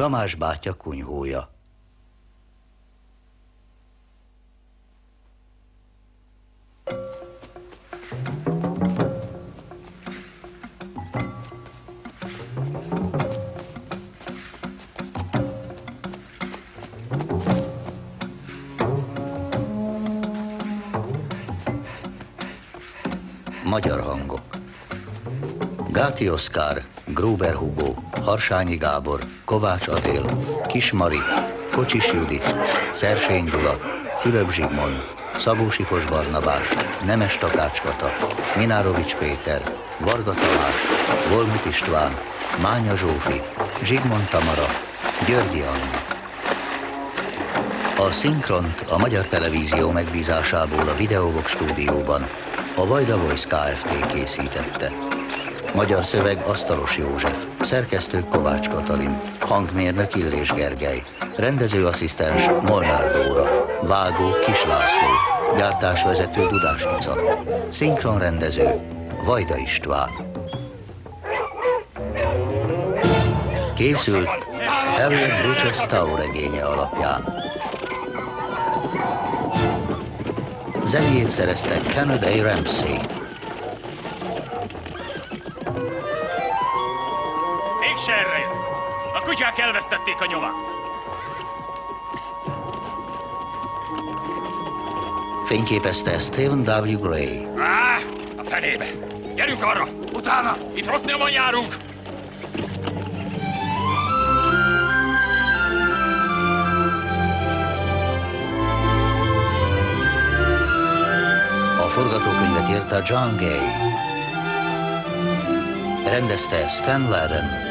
Tamás bátya kunyhója. Magyar hangok Gáti Oszkár, Gruber Hugo, Harsányi Gábor, Kovács Adél, Kismari, Kocsis Judit, Szersény Gyula, Fülöp Zsigmond, Szabó Sipos Barnabás, Nemes Takács Kata, Minárovics Péter, Varga Tamás, Volmit István, Mánya Zsófi, Zsigmond Tamara, Györgyi Anna. A szinkront a Magyar Televízió megbízásából a Videovox stúdióban a Vajda Voice Kft. készítette. Magyar szöveg Asztalos József, szerkesztő Kovács Katalin, hangmérnök Illés Gergely, rendezőasszisztens Molnár Dóra, vágó Kis László, gyártásvezető Dudás Ica, szinkronrendező Vajda István. Készült Harriet Bridges Stowe regénye alapján. Zenéjét szerezte Kenneth A. Ramsey. Elvesztették a nyomát. Fényképezte Stephen W. Gray. Á, a fenébe. Gyerünk arra. Utána. Itt rossz nyomon járunk. A forgatókönyvet írta John Gay. Rendezte Stan Laden.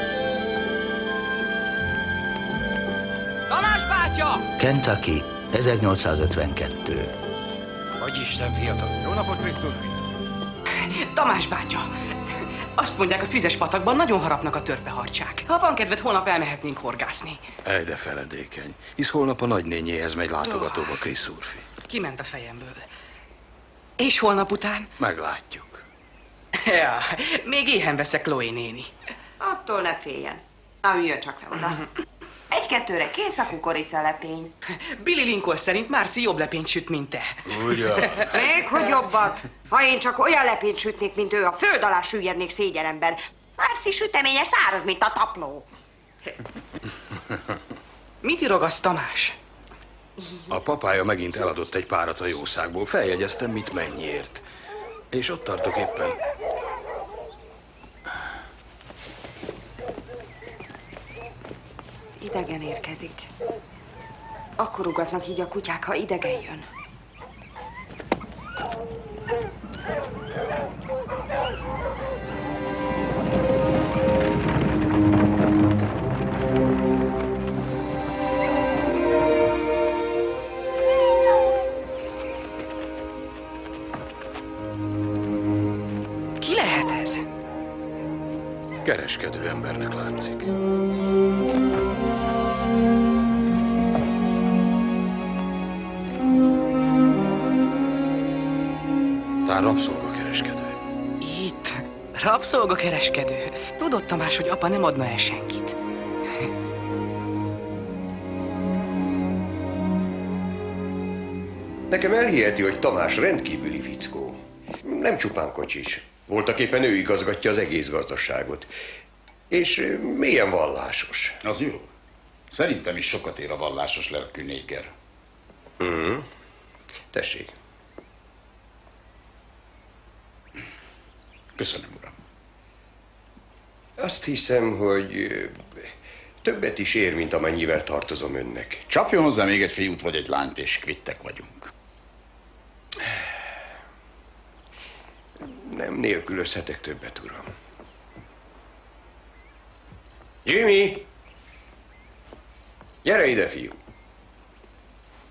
Kentucky, 1852. Hogy Isten fiatal. Jó napot, Krisztus. Tamás bátya! Azt mondják, a füzes patakban nagyon harapnak a törpeharcsák. Ha van kedved, holnap elmehetnénk horgászni. Ej, de feledékeny. Hisz holnap a nagynényéhez megy látogatóba Krisz úrfi. Kiment a fejemből. És holnap után? Meglátjuk. Ja, még éhen veszek Chloe néni. Attól ne féljen. Na, üljön csak le oda. Egy-kettőre kész a kukorica lepény. Billy Lincoln szerint Márci jobb lepényt süt, mint te. Ugye? Még hogy jobbat. Ha én csak olyan lepényt sütnék, mint ő, a föld alá süllyednék szégyenemben. Márci süteménye száraz, mint a tapló. Mit irogasz, Tamás? A papája megint eladott egy párat a jószágból. Feljegyeztem, mit mennyiért. És ott tartok éppen. Idegen érkezik. Akkor ugatnak így a kutyák, ha idegen jön. Ez? Kereskedő embernek látszik. Tán rabszolgakereskedő. Itt. Rabszolgakereskedő. Tudod, Tamás, hogy apa nem adna el senkit. Nekem elhiheti, hogy Tamás rendkívüli fickó. Nem csupán kocsis. Voltak éppen ő igazgatja az egész gazdaságot. És ö, mélyen vallásos. Az jó. Szerintem is sokat ér a vallásos lelkű néger. Mm. Tessék. Köszönöm, uram. Azt hiszem, hogy többet is ér, mint amennyivel tartozom önnek. Csapjon hozzá még egy fiút vagy egy lányt, és kvittek vagyunk. Nem nélkülözhetek többet, uram. Jimmy! Gyere ide, fiú!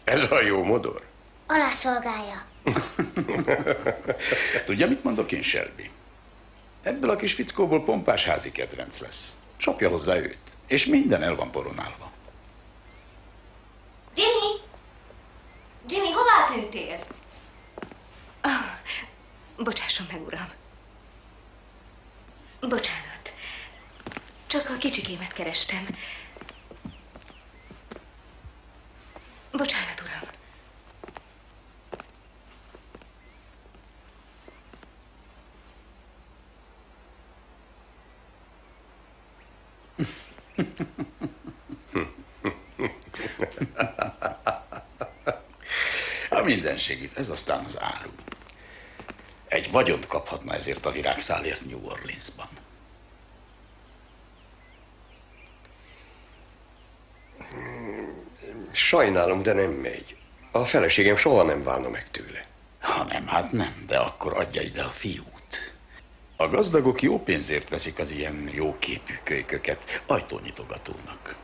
Ez a jó modor. Alá szolgálja. Tudja, mit mondok én, Shelby? Ebből a kis fickóból pompás házi kedvenc lesz. Csapja hozzá őt, és minden el van boronálva. Jimmy! Jimmy, hová tűntél? Oh, ah, bocsásson meg, uram. Bocsánat. Csak a kicsikémet kerestem. Bocsánat, uram. A minden segít, ez aztán az áru. Egy vagyont kaphatna ezért a virágszálért New Orleansban. Sajnálom, de nem megy. A feleségem soha nem válna meg tőle. Ha nem, hát nem, de akkor adja ide a fiút. A gazdagok jó pénzért veszik az ilyen jó képű kölyköket ajtónyitogatónak.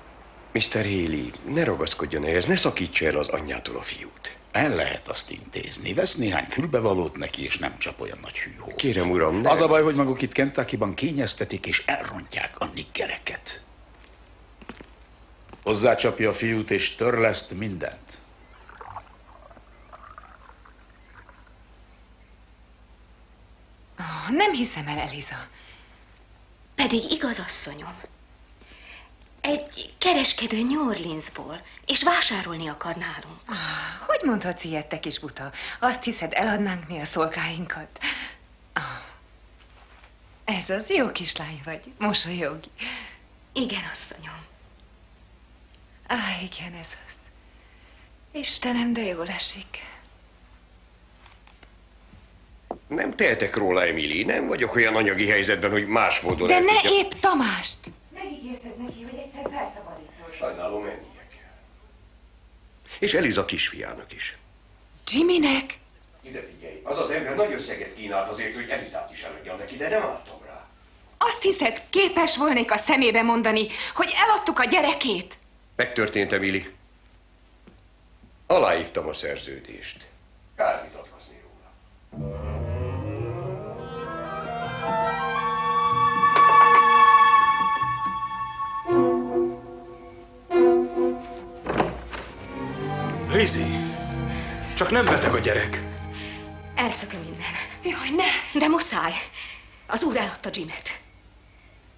Mr. Haley, ne ragaszkodjon ehhez, ne szakítsa el az anyjától a fiút. El lehet azt intézni. Vesz néhány fülbevalót neki, és nem csap olyan nagy hűhó. Kérem, uram, ne... Az a baj, hogy maguk itt Kentuckyban kényeztetik és elrontják a niggereket. Hozzácsapja a fiút, és törleszt mindent. Oh, nem hiszem el, Eliza. Pedig igaz, asszonyom. Egy kereskedő New Orleansból, és vásárolni akar nálunk. Ah, hogy mondhatsz ilyet, te kis buta? Azt hiszed, eladnánk mi a szolgáinkat? Ah, ez az jó kislány vagy, mosolyogj. Igen, asszonyom. Á, igen, ez az. Istenem, de jól esik. Nem tehetek róla, Emily. Nem vagyok olyan anyagi helyzetben, hogy más módon De ne épp Tamást! Megígérted neki, hogy egyszer felszabadítod. Sajnálom, mennie kell. És Eliza kisfiának is. Jimmynek? Ide figyelj, az az ember nagy összeget kínált azért, hogy Elizát is eladjam neki, de nem álltam rá. Azt hiszed, képes volnék a szemébe mondani, hogy eladtuk a gyerekét? Megtörtént, Emily. Aláírtam a szerződést. Kár Lizzie, csak nem beteg a gyerek. Elszököm innen. Jaj, ne! De muszáj. Az úr eladta Jimet.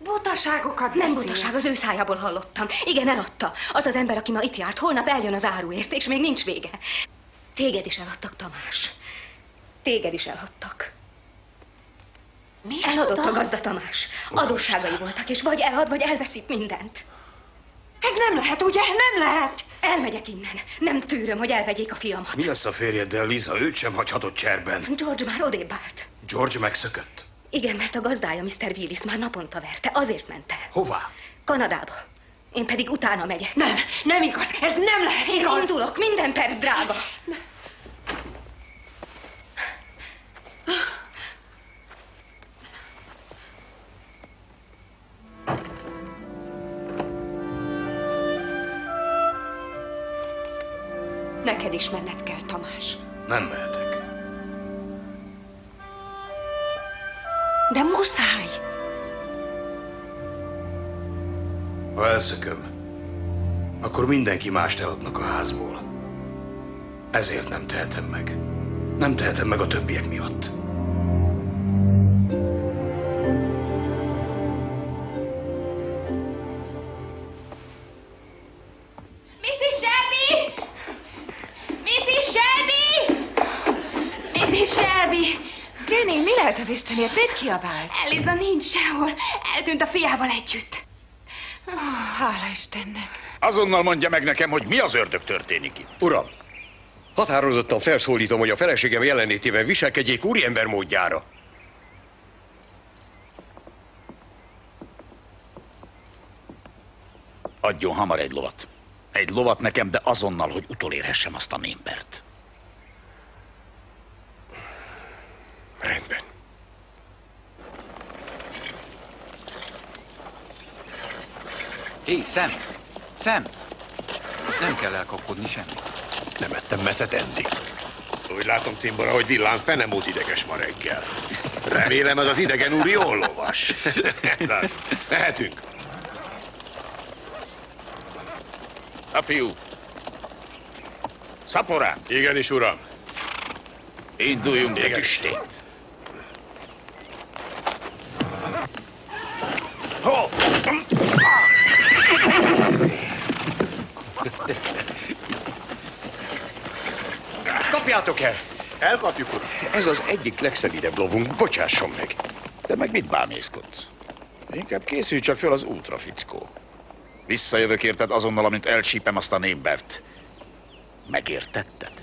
Butaságokat Nem beszélsz. butaság, az ő szájából hallottam. Igen, eladta. Az az ember, aki ma itt járt, holnap eljön az áruért, és még nincs vége. Téged is eladtak, Tamás. Téged is eladtak. Mi Eladott a gazda Tamás. Adósságai voltak, és vagy elad, vagy elveszít mindent. Ez nem lehet, ugye? Nem lehet. Elmegyek innen. Nem tűröm, hogy elvegyék a fiamat. Mi lesz a férjeddel, Liza? Őt sem hagyhatod cserben. George már odébb állt. George megszökött. Igen, mert a gazdája Mr. Willis már naponta verte, azért ment el. Hová? Kanadába. Én pedig utána megyek. Nem, nem igaz. Ez nem lehet Én igaz. indulok, minden perc drága. Neked is menned kell, Tamás. Nem mehetek. De muszáj. Ha elszököm, akkor mindenki mást eladnak a házból. Ezért nem tehetem meg. Nem tehetem meg a többiek miatt. Az Istenért? Miért kiabálsz? Eliza nincs sehol. Eltűnt a fiával együtt. Oh, hála Istennek. Azonnal mondja meg nekem, hogy mi az ördög történik itt. Uram, határozottan felszólítom, hogy a feleségem jelenlétében viselkedjék úriember módjára. Adjon hamar egy lovat. Egy lovat nekem, de azonnal, hogy utolérhessem azt a némbert. Rendben. Hé, Sam! Sam! Nem kell elkapkodni semmit. Nem ettem messzet enni. Úgy látom, cimbora, hogy villám fenemút ideges ma reggel. Remélem, ez az idegen úr jól lovas. Ez az. Mehetünk. A fiú. Szaporán, Igenis, uram. induljunk Igen. tüstét. Fogjátok el! Elkapjuk, uram. Ez az egyik legszelidebb lovunk, bocsásson meg. Te meg mit bámészkodsz? Inkább készülj csak fel az útra, fickó. Visszajövök érted azonnal, amint elcsípem azt a némbert. Megértetted?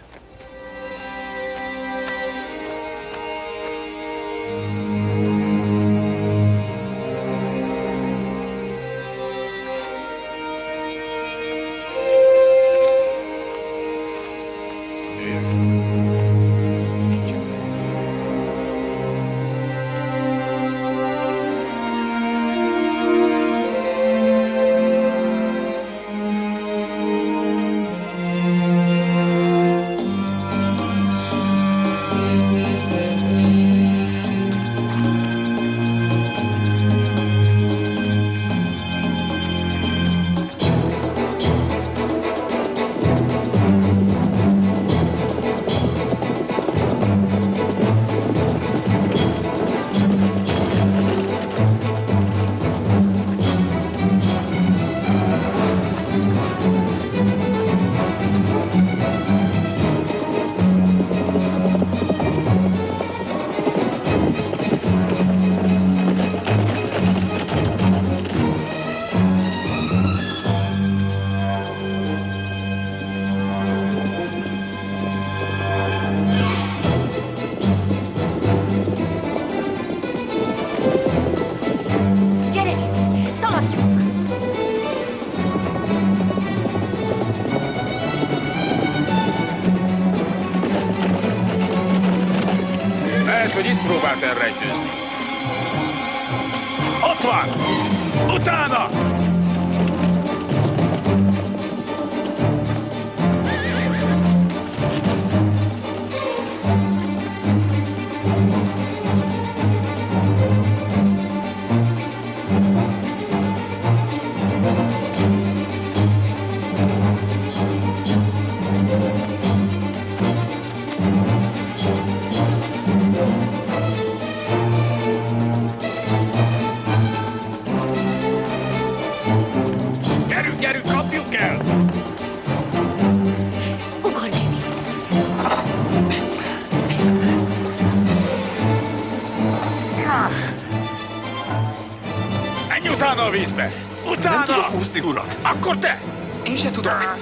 Úszni, uram. Akkor te! Én se tudok.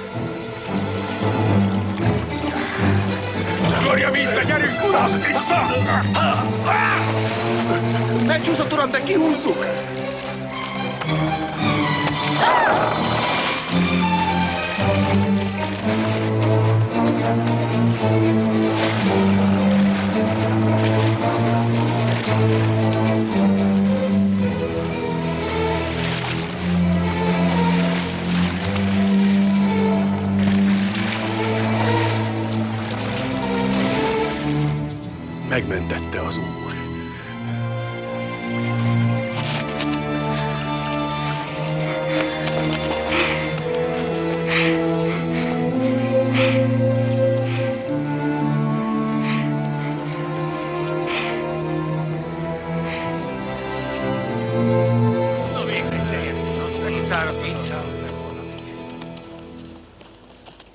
Ugorj a vízbe, gyerünk! Uram, vissza! Megcsúszott, uram, de kihúzzuk. Megmentette az úr.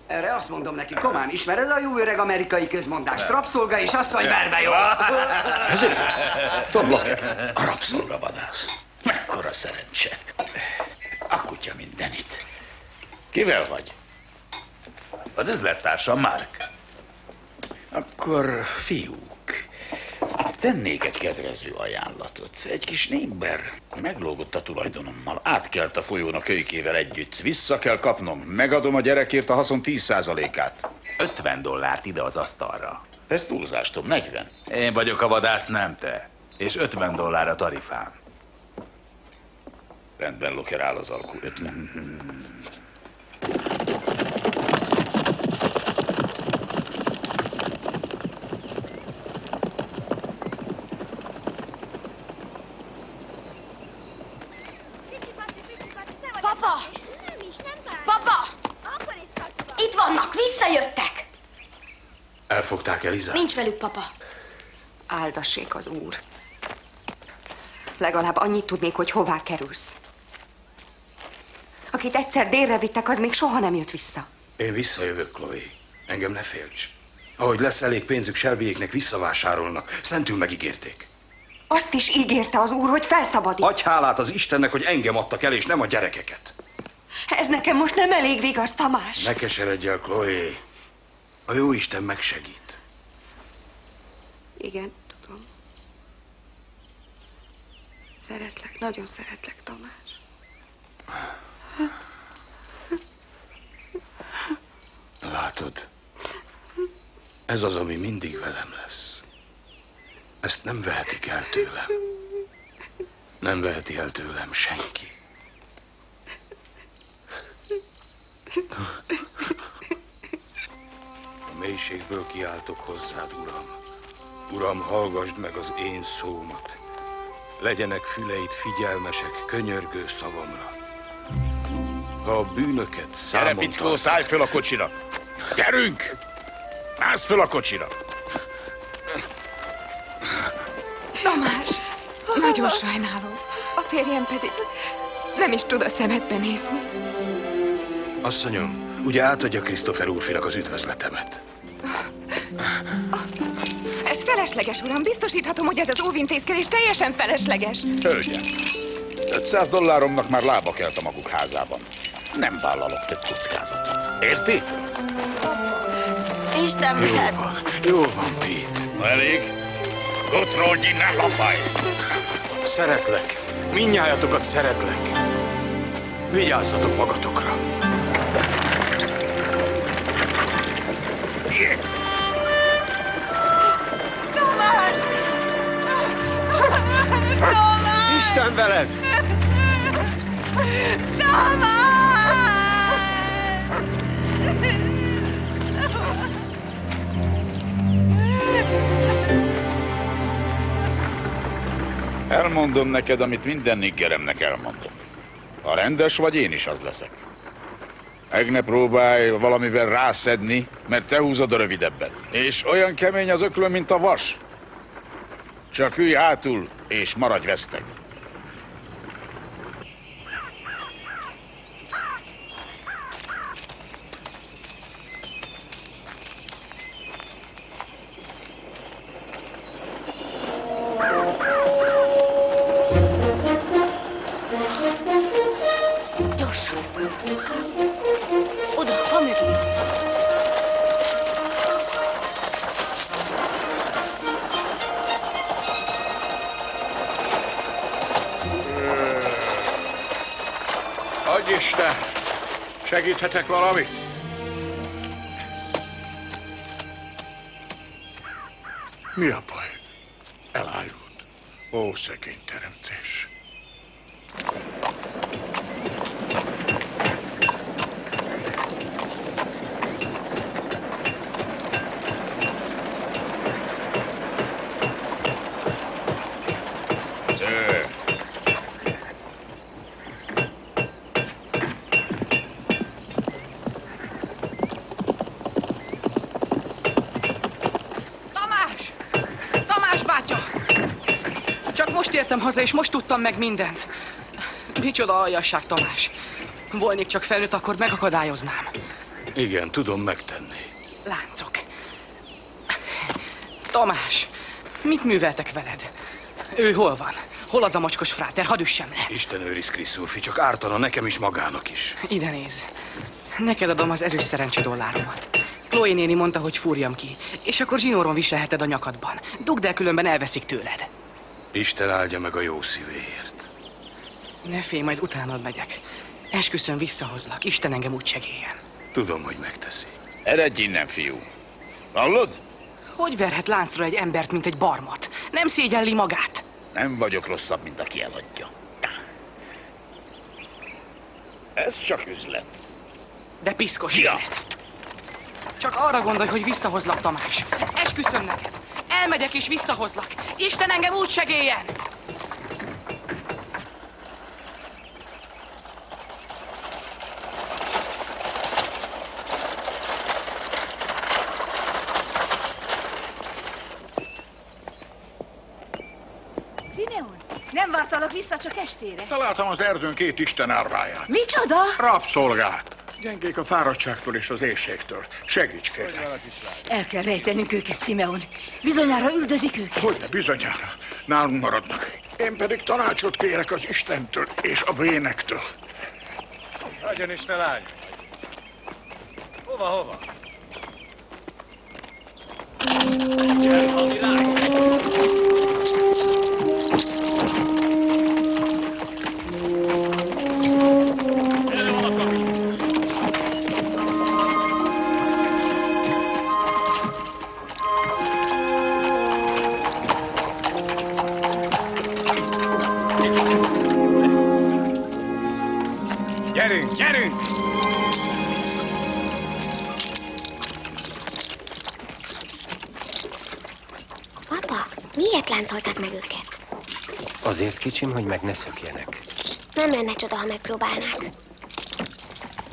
Erre azt mondom neki, komán, ismered jó öreg amerikai közmondást? Rabszolga és asszony verbe jó. Ezért? Locker, a rabszolgavadász. Mekkora szerencse. A kutya mindenit. Kivel vagy? Az üzlettársam Mark. Akkor fiúk, tennék egy kedvező ajánlatot. Egy kis némber meglógott a tulajdonommal, átkelt a folyón a kölykével együtt. Vissza kell kapnom, megadom a gyerekért a haszon 10%-át. 50 dollárt ide az asztalra. Ez túlzás, Tom, 40. Én vagyok a vadász, nem te. És 50 dollár a tarifám. Rendben, Locker áll az alkú 50. Papa! Papa! Itt vannak, visszajöttek! Elfogták Elizát? Nincs velük, papa. Áldassék az úr. Legalább annyit tudnék, hogy hová kerülsz. Akit egyszer délre vittek, az még soha nem jött vissza. Én visszajövök, Chloe. Engem ne félts. Ahogy lesz elég pénzük, Selbyéknek visszavásárolnak. Szentül megígérték. Azt is ígérte az úr, hogy felszabadít. Adj hálát az Istennek, hogy engem adtak el, és nem a gyerekeket. Ez nekem most nem elég vigasz, Tamás. Ne keseredj el, Chloe. A jó Isten megsegít. Igen, tudom. Szeretlek, nagyon szeretlek, Tamás. Látod, ez az, ami mindig velem lesz. Ezt nem vehetik el tőlem. Nem veheti el tőlem senki. Mélységből kiáltok hozzád, Uram. Uram, hallgassd meg az én szómat. Legyenek füleid figyelmesek, könyörgő szavamra. Ha a bűnöket Gyere, számon fickó, szállj föl a kocsira! Gyerünk! Állsz föl a kocsira! Tamás, nagyon sajnálom. A férjem pedig nem is tud a szemedbe nézni. Asszonyom, ugye átadja Christopher úrfinak az üdvözletemet? Ez felesleges, uram. Biztosíthatom, hogy ez az óvintézkedés teljesen felesleges. Hölgyem, 500 dolláromnak már lába kelt a maguk házában. Nem vállalok több kockázatot. Érti? Isten Jó mehet. van, jó van, Pete. Elég? Gottrold innen, lapály! Szeretlek. Mindnyájatokat szeretlek. Vigyázzatok magatokra. Tamás! Isten veled! Elmondom neked, amit minden niggeremnek elmondom. Ha rendes vagy, én is az leszek. Meg ne próbálj valamivel rászedni, mert te húzod a rövidebbet. És olyan kemény az öklöm, mint a vas. Csak ülj hátul, és maradj veszteg. Segíthetek valamit? Mi Értem haza, és most tudtam meg mindent. Micsoda aljasság, Tamás. Volnék csak felnőtt, akkor megakadályoznám. Igen, tudom megtenni. Láncok. Tamás, mit műveltek veled? Ő hol van? Hol az a mocskos fráter? Hadd üssem le. Isten őriz, Kriszulfi, csak ártana nekem is magának is. Ide néz. Neked adom az ezüst szerencse dolláromat. Chloe néni mondta, hogy fúrjam ki, és akkor zsinóron viselheted a nyakadban. Dugd el, különben elveszik tőled. Isten áldja meg a jó szívéért. Ne félj, majd utánad megyek. Esküszöm, visszahozlak. Isten engem úgy segéljen. Tudom, hogy megteszi. eredj innen, fiú. Hallod? Hogy verhet láncra egy embert, mint egy barmat? Nem szégyelli magát? Nem vagyok rosszabb, mint aki eladja. Ez csak üzlet. De piszkos Ja. üzlet. Csak arra gondolj, hogy visszahozlak, Tamás. Esküszöm neked. Elmegyek és visszahozlak. Isten engem úgy segéljen! Nem vártalak vissza csak estére. Találtam az erdőn két isten árváját. Micsoda? Rabszolgát. Gyengék a fáradtságtól és az éjségtől. Segíts kérlek. El kell rejtenünk őket, Simeon. Bizonyára üldözik őket. Hogyne, bizonyára. Nálunk maradnak. Én pedig tanácsot kérek az Istentől és a vénektől. Hagyjon is, te lány! Hova, hova? Gyere, Halli, lány! Kicsim, hogy meg ne szökjenek. Nem lenne csoda, ha megpróbálnák.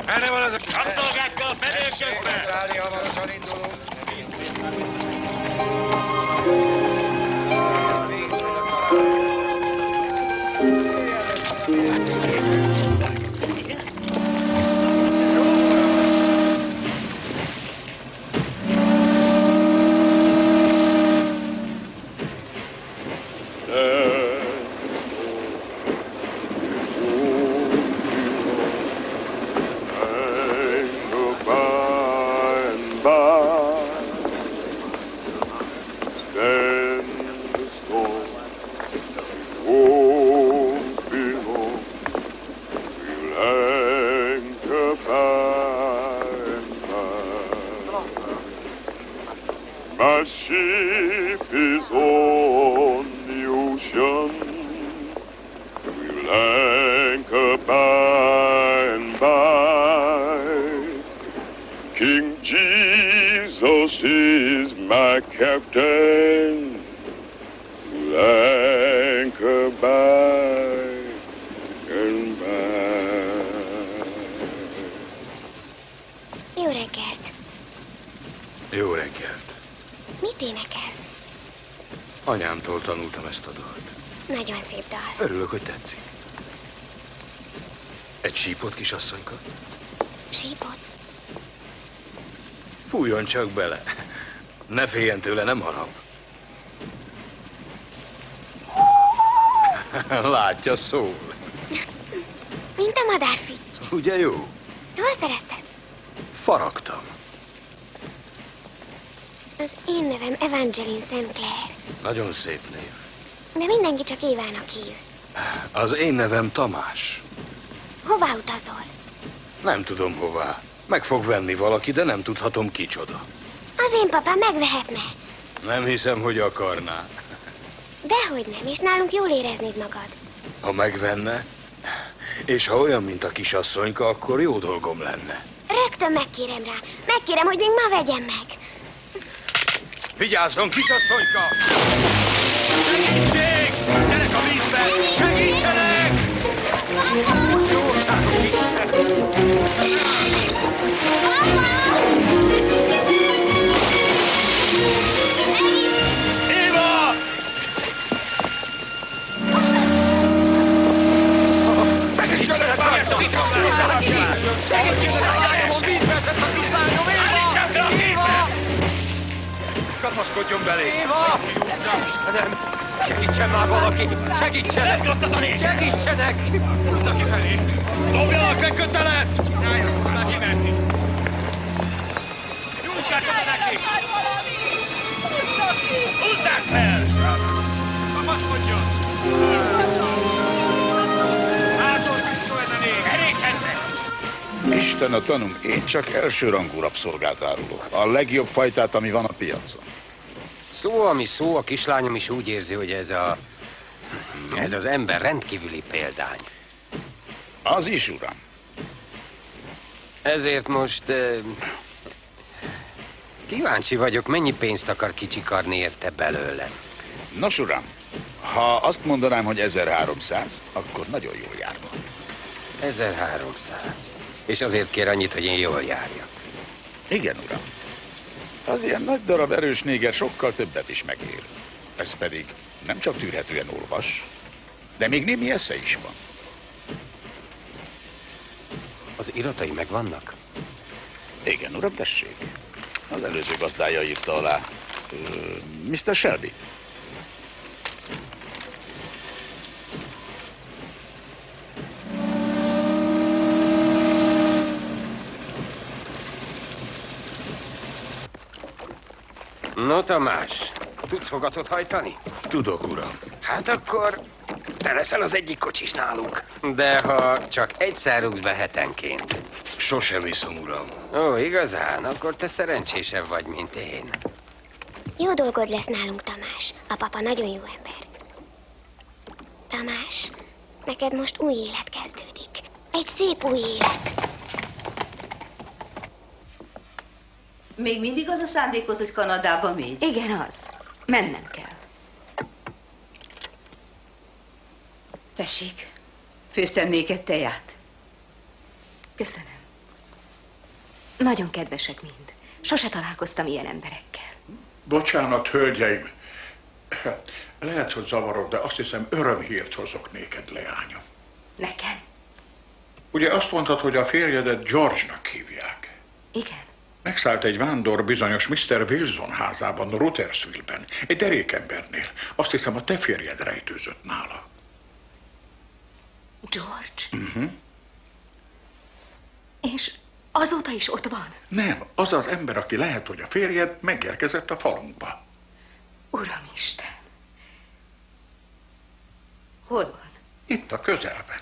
Erre van az a rabszolgákkal fedél közben! Szállni, hamarosan indulunk. Örülök, hogy tetszik. Egy sípot, kisasszonyka? Sípot? Fújjon csak bele. Ne féljen tőle, nem harap. Látja, szól. Mint a madárfitty. Ugye jó? Hol szerezted? Faragtam. Az én nevem Evangeline St. Clair, Nagyon szép név. de mindenki csak Évának hív. Az én nevem Tamás. Hová utazol? Nem tudom hová. Meg fog venni valaki, de nem tudhatom kicsoda. Az én papám megvehetne. Nem hiszem, hogy akarná. Dehogy nem, és nálunk jól éreznéd magad. Ha megvenne, és ha olyan, mint a kisasszonyka, akkor jó dolgom lenne. Rögtön megkérem rá. Megkérem, hogy még ma vegyem meg. Vigyázzon, kisasszonyka! Éva! Éva! Kapaszkodjon belé! Éva! Istenem! Segítsen már valaki! Segítsenek! Ott az a légy! Segítsenek! Húzza ki felé! Dobjanak meg kötelet! Csináljon, már kimenni! Nyújtsák oda neki! Húzzák fel! Kapaszkodjon! Hátor fickó ez a lég! Erékedre! Isten a tanunk, én csak elsőrangú rabszolgát árulok. A legjobb fajtát, ami van a piacon. Szó, ami szó, a kislányom is úgy érzi, hogy ez a... Ez az ember rendkívüli példány. Az is, uram. Ezért most... Uh, kíváncsi vagyok, mennyi pénzt akar kicsikarni érte belőle. Nos, uram, ha azt mondanám, hogy 1300, akkor nagyon jól járna. 1300. És azért kér annyit, hogy én jól járjak. Igen, uram. Az ilyen nagy darab erős néger sokkal többet is megér. Ez pedig nem csak tűrhetően olvas, de még némi esze is van. Az iratai megvannak? Igen, uram, tessék. Az előző gazdája írta alá. Ö, Mr. Shelby. No, Tamás, tudsz fogatot hajtani? Tudok, uram. Hát akkor te leszel az egyik kocsis nálunk. De ha csak egyszer rúgsz be hetenként. Sosem iszom, uram. Ó, igazán? Akkor te szerencsésebb vagy, mint én. Jó dolgod lesz nálunk, Tamás. A papa nagyon jó ember. Tamás, neked most új élet kezdődik. Egy szép új élet. Még mindig az a szándékoz, hogy Kanadába megy? Igen, az. Mennem kell. Tessék, főztem néked teját. Köszönöm. Nagyon kedvesek mind. Sose találkoztam ilyen emberekkel. Bocsánat, hölgyeim. Lehet, hogy zavarok, de azt hiszem örömhírt hozok néked, leányom. Nekem? Ugye azt mondtad, hogy a férjedet George-nak hívják. Igen. Megszállt egy vándor bizonyos Mr. Wilson házában, Rotersville-ben, egy derékembernél. Azt hiszem, a te férjed rejtőzött nála. George? Uh-huh. És azóta is ott van? Nem, az az ember, aki lehet, hogy a férjed megérkezett a falunkba. Uramisten! Hol van? Itt a közelben.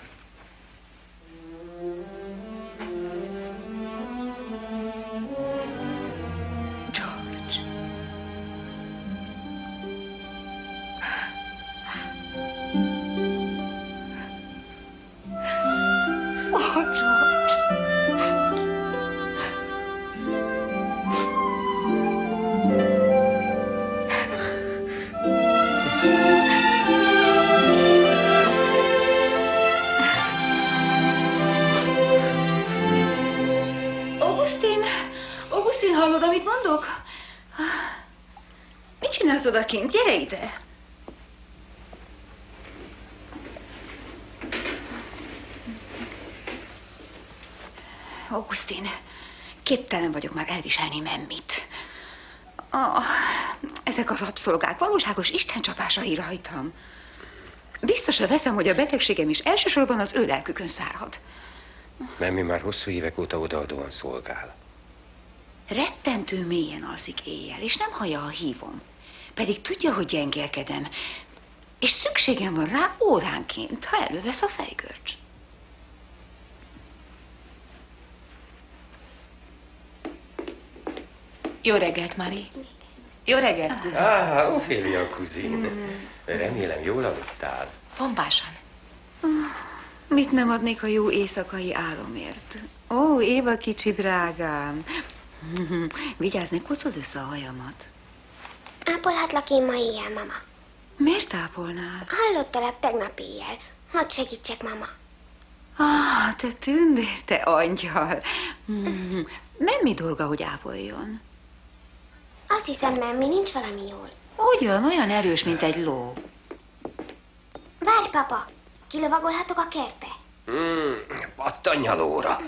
Odakint? Gyere ide! Augustin, képtelen vagyok már elviselni memmit. Ah, ezek a rabszolgák valóságos istencsapásai rajtam. Biztosra veszem, hogy a betegségem is elsősorban az ő lelkükön szárad. Memmi már hosszú évek óta odaadóan szolgál. Rettentő mélyen alszik éjjel, és nem hallja, ha hívom. Pedig tudja, hogy gyengélkedem, és szükségem van rá óránként, ha elővesz a fejgörcs. Jó reggelt, Mari. Jó reggelt, kuzin. Ah, Ophélia kuzin. Remélem jól aludtál. Pompásan. Mit nem adnék a jó éjszakai álomért? Ó, Éva kicsi drágám. Vigyázz, ne kocod össze a hajamat. Ápolhatlak én ma éjjel, mama. Miért ápolnál? Hallottalak tegnap éjjel. Hadd segítsek, mama. Ah, te tündér, te angyal. Mm, Nem mi dolga, hogy ápoljon? Azt hiszem, Memmi, nincs valami jól. Ugyan, olyan erős, mint egy ló. Várj, papa. Kilovagolhatok a kertbe. Hmm, pattanj a lóra.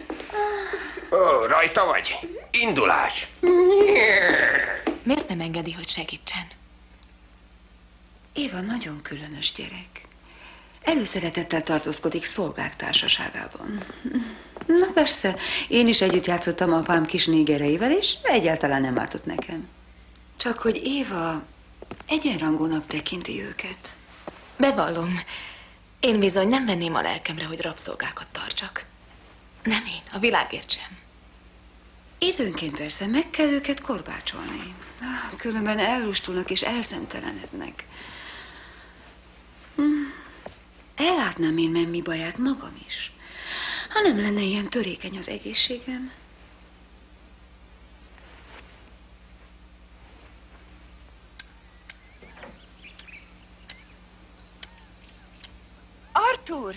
Ó, rajta vagy? Indulás. Miért nem engedi, hogy segítsen? Éva nagyon különös gyerek. Előszeretettel tartózkodik szolgák társaságában. Na persze, én is együtt játszottam apám kis négereivel, és egyáltalán nem ártott nekem. Csak hogy Éva egyenrangúnak tekinti őket. Bevallom, én bizony nem venném a lelkemre, hogy rabszolgákat tartsak. Nem én, a világért sem. Időnként persze meg kell őket korbácsolni. Ah, Különben ellustulnak és elszentelenednek. Hm. Ellátnám én Memmi baját magam is. Ha nem lenne ilyen törékeny az egészségem. Artur!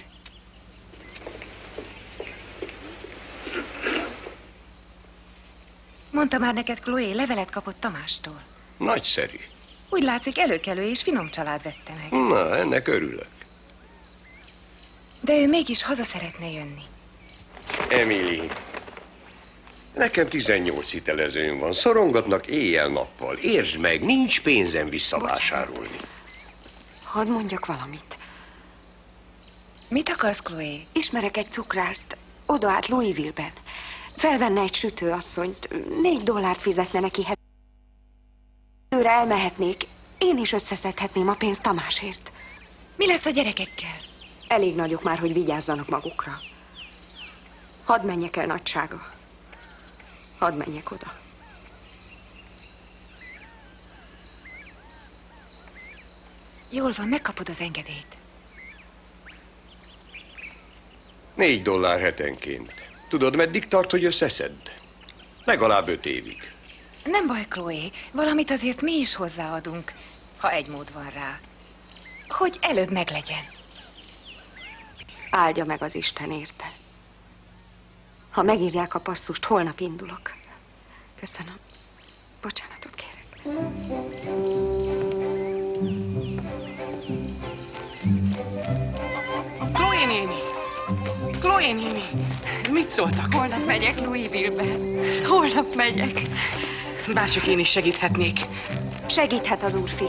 Mondta már neked, Chloe, levelet kapott Tamástól. Nagyszerű. Úgy látszik, előkelő és finom család vette meg. Na, ennek örülök. De ő mégis haza szeretne jönni. Emily, nekem 18 hitelezőm van. Szorongatnak éjjel-nappal. Értsd meg, nincs pénzem visszavásárolni. Hadd mondjak valamit. Mit akarsz, Chloe? Ismerek egy cukrászt, oda át Louisville-ben. Felvenne egy sütőasszonyt, négy dollárt fizetne neki het. Őre elmehetnék, én is összeszedhetném a pénzt Tamásért. Mi lesz a gyerekekkel? Elég nagyok már, hogy vigyázzanak magukra. Hadd menjek el, nagysága. Hadd menjek oda. Jól van, megkapod az engedélyt. Négy dollár hetenként. Tudod, meddig tart, hogy összeszedd? Legalább öt évig. Nem baj, Chloe, valamit azért mi is hozzáadunk, ha egy mód van rá. Hogy előbb meglegyen. Áldja meg az Isten érte. Ha megírják a passzust, holnap indulok. Köszönöm. Bocsánatot kérek. Chloe néni! Mit szóltak? Holnap megyek Louisville-be. Holnap megyek. Bárcsak én is segíthetnék. Segíthet az úrfi.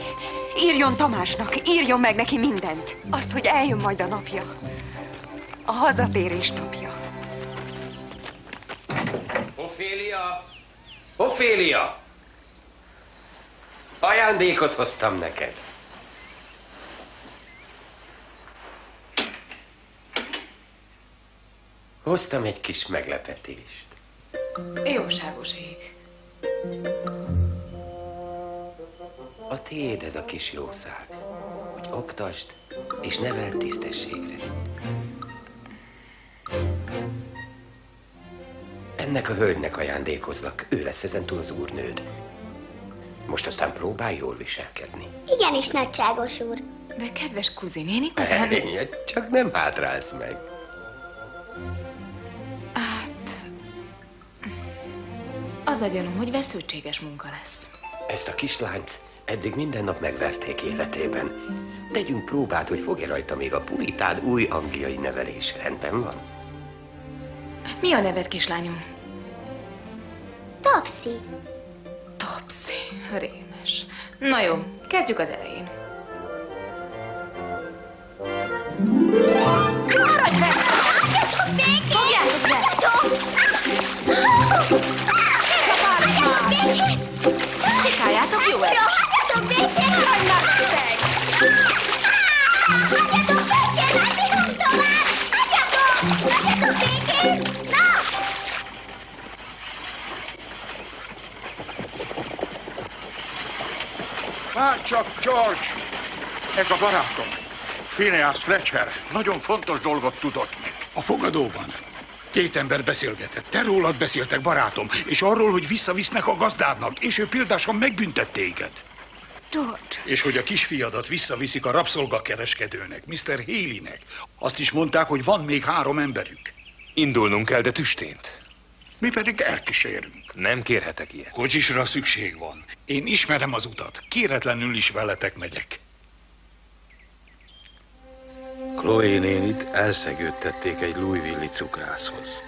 Írjon Tamásnak, írjon meg neki mindent. Azt, hogy eljön majd a napja. A hazatérés napja. Ofélia! Ofélia! Ajándékot hoztam neked. Hoztam egy kis meglepetést. Jóságos ég. A tiéd ez a kis jószág, hogy oktasd és neveld tisztességre. Ennek a hölgynek ajándékozlak, ő lesz ezentúl az úrnőd. Most aztán próbálj jól viselkedni. Igenis, nagyságos úr. De kedves kuzin, én igazán... Csak nem hátrálsz meg. Az a gyanúm, hogy veszültséges munka lesz. Ezt a kislányt eddig minden nap megverték életében. Tegyünk próbát, hogy fog-e rajta még a puritán új angliai nevelés. Rendben van? Mi a neved, kislányom? Topsy. Topsy. Rémes. Na jó, kezdjük az elején. Maradj meg! Hagyjatok békén! Fogjátok be! Békén! Maradj meg! Hagyjatok békén! Nem bírom tovább! Hagyjatok! Hagyjatok békén! Na! Várj csak, George! Ez a barátom. Phineas Fletcher. Nagyon fontos dolgot tudott meg. A fogadóban. Két ember beszélgetett. Te rólad beszéltek, barátom, és arról, hogy visszavisznek a gazdádnak, és ő példásan megbüntett téged. George. És hogy a kisfiadat visszaviszik a rabszolgakereskedőnek, Mr. Haleynek. Azt is mondták, hogy van még három emberük. Indulnunk kell, de tüstént. Mi pedig elkísérünk. Nem kérhetek ilyet. Kocsisra szükség van. Én ismerem az utat. Kéretlenül is veletek megyek. Chloe nénit elszegődtették egy Louisville-i cukrászhoz.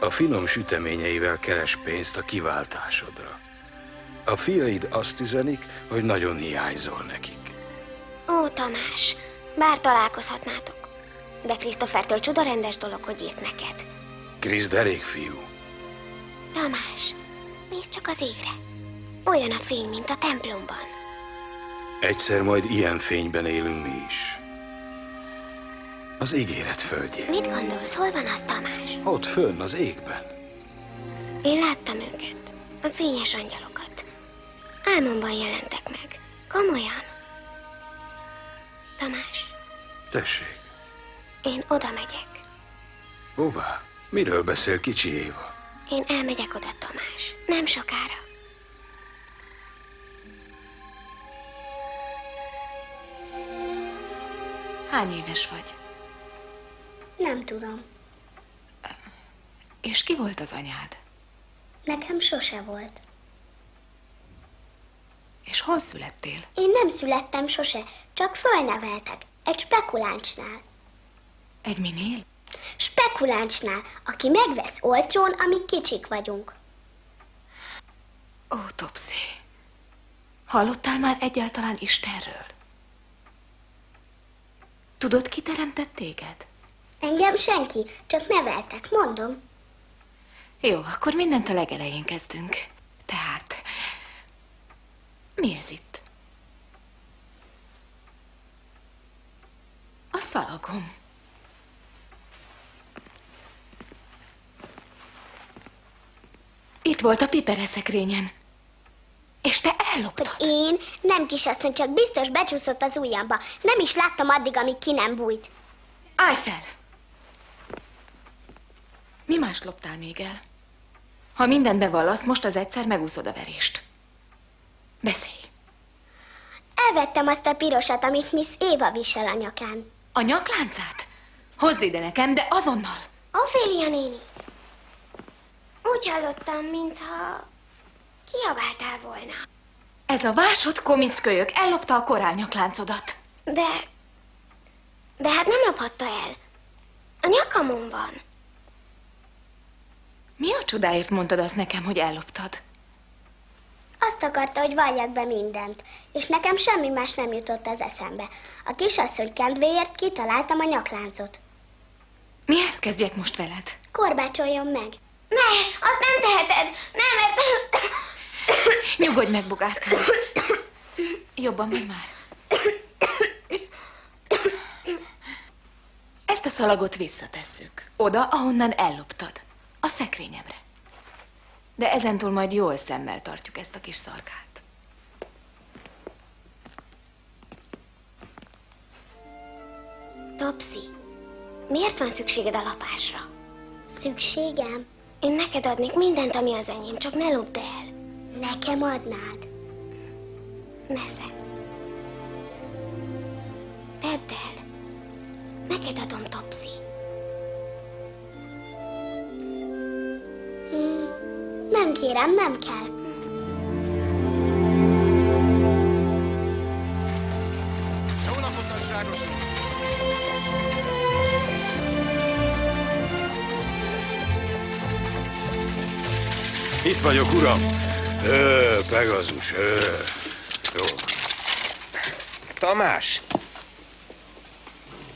A finom süteményeivel keres pénzt a kiváltásodra. A fiaid azt üzenik, hogy nagyon hiányzol nekik. Ó, Tamás, bár találkozhatnátok. De Christophertől csodarendes dolog, hogy írt neked. Krisz derék fiú. Tamás, nézd csak az égre. Olyan a fény, mint a templomban. Egyszer majd ilyen fényben élünk mi is. Az ígéret földjén. Mit gondolsz, hol van az Tamás? Ott fönn az égben. Én láttam őket, a fényes angyalokat. Álmomban jelentek meg. Komolyan. Tamás, Tessék, én oda megyek. hová? Miről beszél kicsi Éva? Én elmegyek oda, Tamás. Nem sokára. Hány éves vagy? Nem tudom. És ki volt az anyád? Nekem sose volt. És hol születtél? Én nem születtem sose, csak fölneveltek. Egy spekuláncsnál. Egy minél? Spekuláncsnál, aki megvesz olcsón, amíg kicsik vagyunk. Ó, Topsy. Hallottál már egyáltalán Istenről? Tudod, ki teremtett téged? Engem senki, csak neveltek, mondom. Jó, akkor mindent a legelején kezdünk. Tehát, mi ez itt? A szalagom. Itt volt a pipereszekrényen. És te elloptad. Hogy én? Nem kisasszony, csak biztos becsúszott az ujjamba. Nem is láttam addig, amíg ki nem bújt. Állj fel! Mi más loptál még el? Ha mindent bevallasz, most az egyszer megúszod a verést. Beszélj. Elvettem azt a pirosat, amit Miss Éva visel a nyakán. A nyakláncát? Hozd ide nekem, de azonnal. Ophélia néni. Úgy hallottam, mintha kiabáltál volna. Ez a vásott komiszkölyök ellopta a korálnyakláncodat. De... De hát nem lophatta el. A nyakamon van. Mi a csodáért mondtad azt nekem, hogy elloptad? Azt akarta, hogy valljak be mindent, és nekem semmi más nem jutott az eszembe. A kisasszony kedvéért kitaláltam a nyakláncot. Mihez kezdjek most veled? Korbácsoljon meg. Ne, azt nem teheted! Nem, mert... Nyugodj meg, bogárkám. Jobban vagy már. Ezt a szalagot visszatesszük. Oda, ahonnan elloptad. A szekrényemre. De ezentúl majd jól szemmel tartjuk ezt a kis szarkát. Topsy, miért van szükséged a lapásra? Szükségem? Én neked adnék mindent, ami az enyém, csak ne lopd el. Nekem adnád? Neszem. Tedd el. Neked adom, Topsy. Kérem, nem kell. Jó napot, nagyságos Itt vagyok, uram. Ö, Pegazus, ö. Jó. Tamás!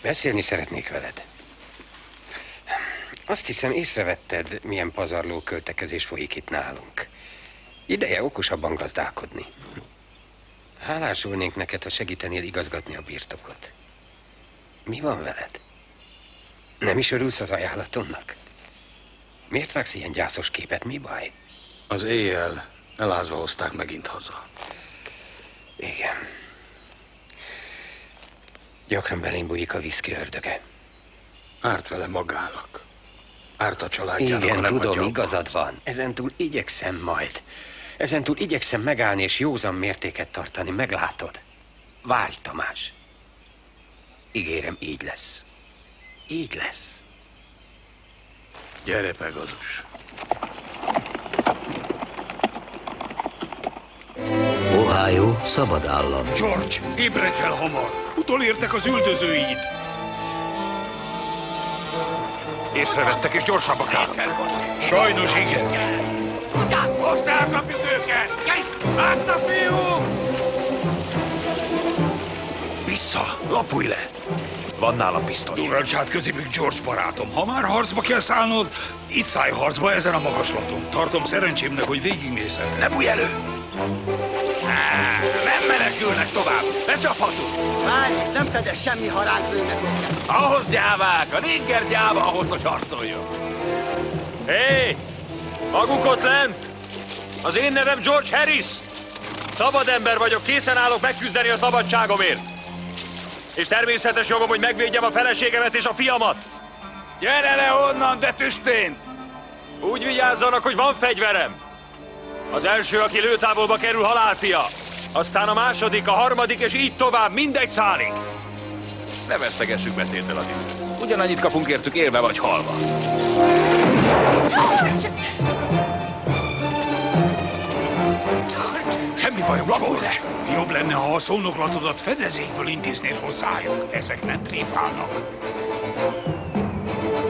Beszélni szeretnék veled. Azt hiszem, észrevetted, milyen pazarló költekezés folyik itt nálunk. Ideje okosabban gazdálkodni. Hálásulnénk neked, ha segítenél igazgatni a birtokot. Mi van veled? Nem is örülsz az ajánlatomnak? Miért vágsz ilyen gyászos képet? Mi baj? Az éjjel elázva hozták megint haza. Igen. Gyakran belém bújik a viszki ördöge. Árt vele magának. Árt a családjának, Igen, a tudom, igazad van. Ezentúl igyekszem majd. Ezentúl igyekszem megállni és józan mértéket tartani, meglátod. Várj, Tamás. Ígérem, így lesz. Így lesz. Gyere, Pegazus. Ohio szabad állam. George, ébredj fel hamar! Utolértek az üldözőid! Észrevettek és gyorsabbak rá. Sajnos igen. Most elkapjuk őket! Gyere! Át a fiú! Vissza, lapulj le! Van nálam pisztoly. Durancsát közébük, George barátom. Ha már harcba kell szállnod, itt szállj harcba ezen a magaslaton. Tartom szerencsémnek, hogy végignézed. Ne bújj elő! Á, Nem menekülnek tovább, becsaphatunk! Várj, itt nem fedez semmi, ha ránk lőnek őket. Ahhoz gyávák, a négger gyáva ahhoz, hogy harcoljon. Hé! Maguk ott lent! Az én nevem George Harris! Szabad ember vagyok, készen állok megküzdeni a szabadságomért! És természetes jogom, hogy megvédjem a feleségemet és a fiamat! Gyere le onnan, de tüstént! Úgy vigyázzanak, hogy van fegyverem! Az első, aki lőtávolba kerül, halálfia! Aztán a második, a harmadik, és így tovább, mindegy szálig! Ne vesztegessük beszéltel az időt. Ugyanannyit kapunk értük élve vagy halva. George! Semmi bajom, George. Jobb lenne, ha a szónoklatodat fedezékből intéznéd hozzájuk. Ezek nem tréfálnak.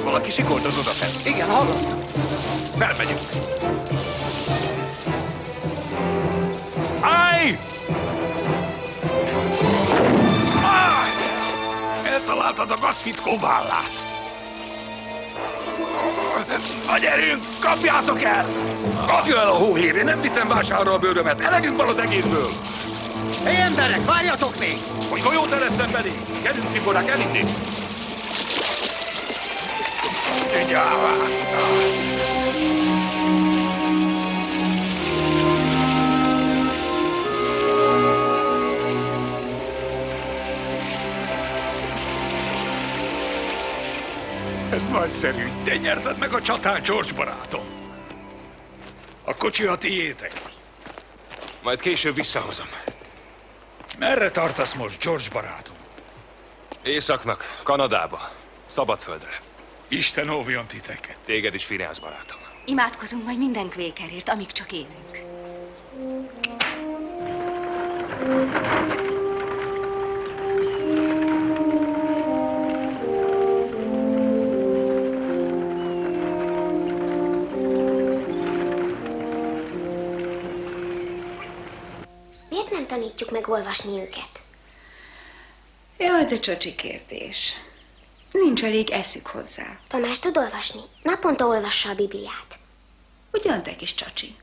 valaki sikoltott odafent. Igen, hallottam. Felmegyünk. Állj! Állj! Eltaláltad a gazfickó vállát. A gyerünk, kapjátok el! Kapja el a hóhér, én nem viszem vásárra a bőrömet. Elegünk van az egészből. Hé, emberek, várjatok még! Hogy golyót ereszem belé! Gyerünk, cimborák, elindít! Figyelj! Ez nagyszerű. Te nyerted meg a csatát, George barátom. A kocsi a tiétek. Majd később visszahozom. Merre tartasz most, George barátom? Északnak, Kanadába. Szabadföldre. Isten óvjon titeket. Téged is, Phineas barátom. Imádkozunk majd minden kvékerért, amíg csak élünk. Miért nem tanítjuk meg olvasni őket? Jaj, de csacsi kérdés. Nincs elég eszük hozzá. Tamás tud olvasni. Naponta olvassa a Bibliát. Ugyan te kis csacsi.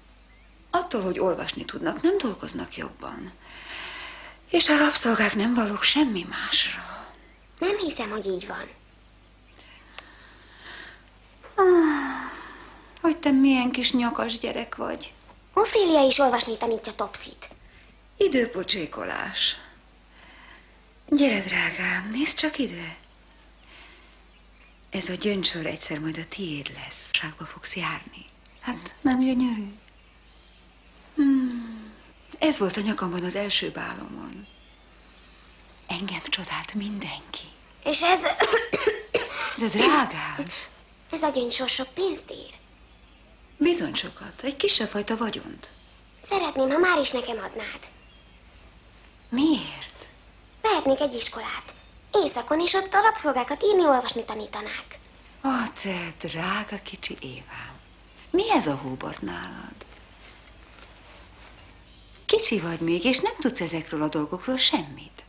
Attól, hogy olvasni tudnak, nem dolgoznak jobban. És a rabszolgák nem valók semmi másra. Nem hiszem, hogy így van. Ah, hogy te milyen kis nyakas gyerek vagy. Ophélia is olvasni tanítja Topsit. Időpocsékolás. Gyere, drágám, nézd csak ide. Ez a gyöncsör egyszer majd a tiéd lesz. Ságba fogsz járni. Hát nem gyönyörű? Hmm. Ez volt a nyakamban az első bálomon. Engem csodált mindenki. És ez... De drágám, Ez a gyöngyszor sok pénzt ér. bizony sokat. Egy kisebb fajta vagyont. Szeretném, ha már is nekem adnád. Miért? Vehetnék egy iskolát. Éjszakon, és ott a rabszolgákat írni-olvasni tanítanák. Ó, te drága kicsi Évám. Mi ez a hóbort nálad? Kicsi vagy még, és nem tudsz ezekről a dolgokról semmit.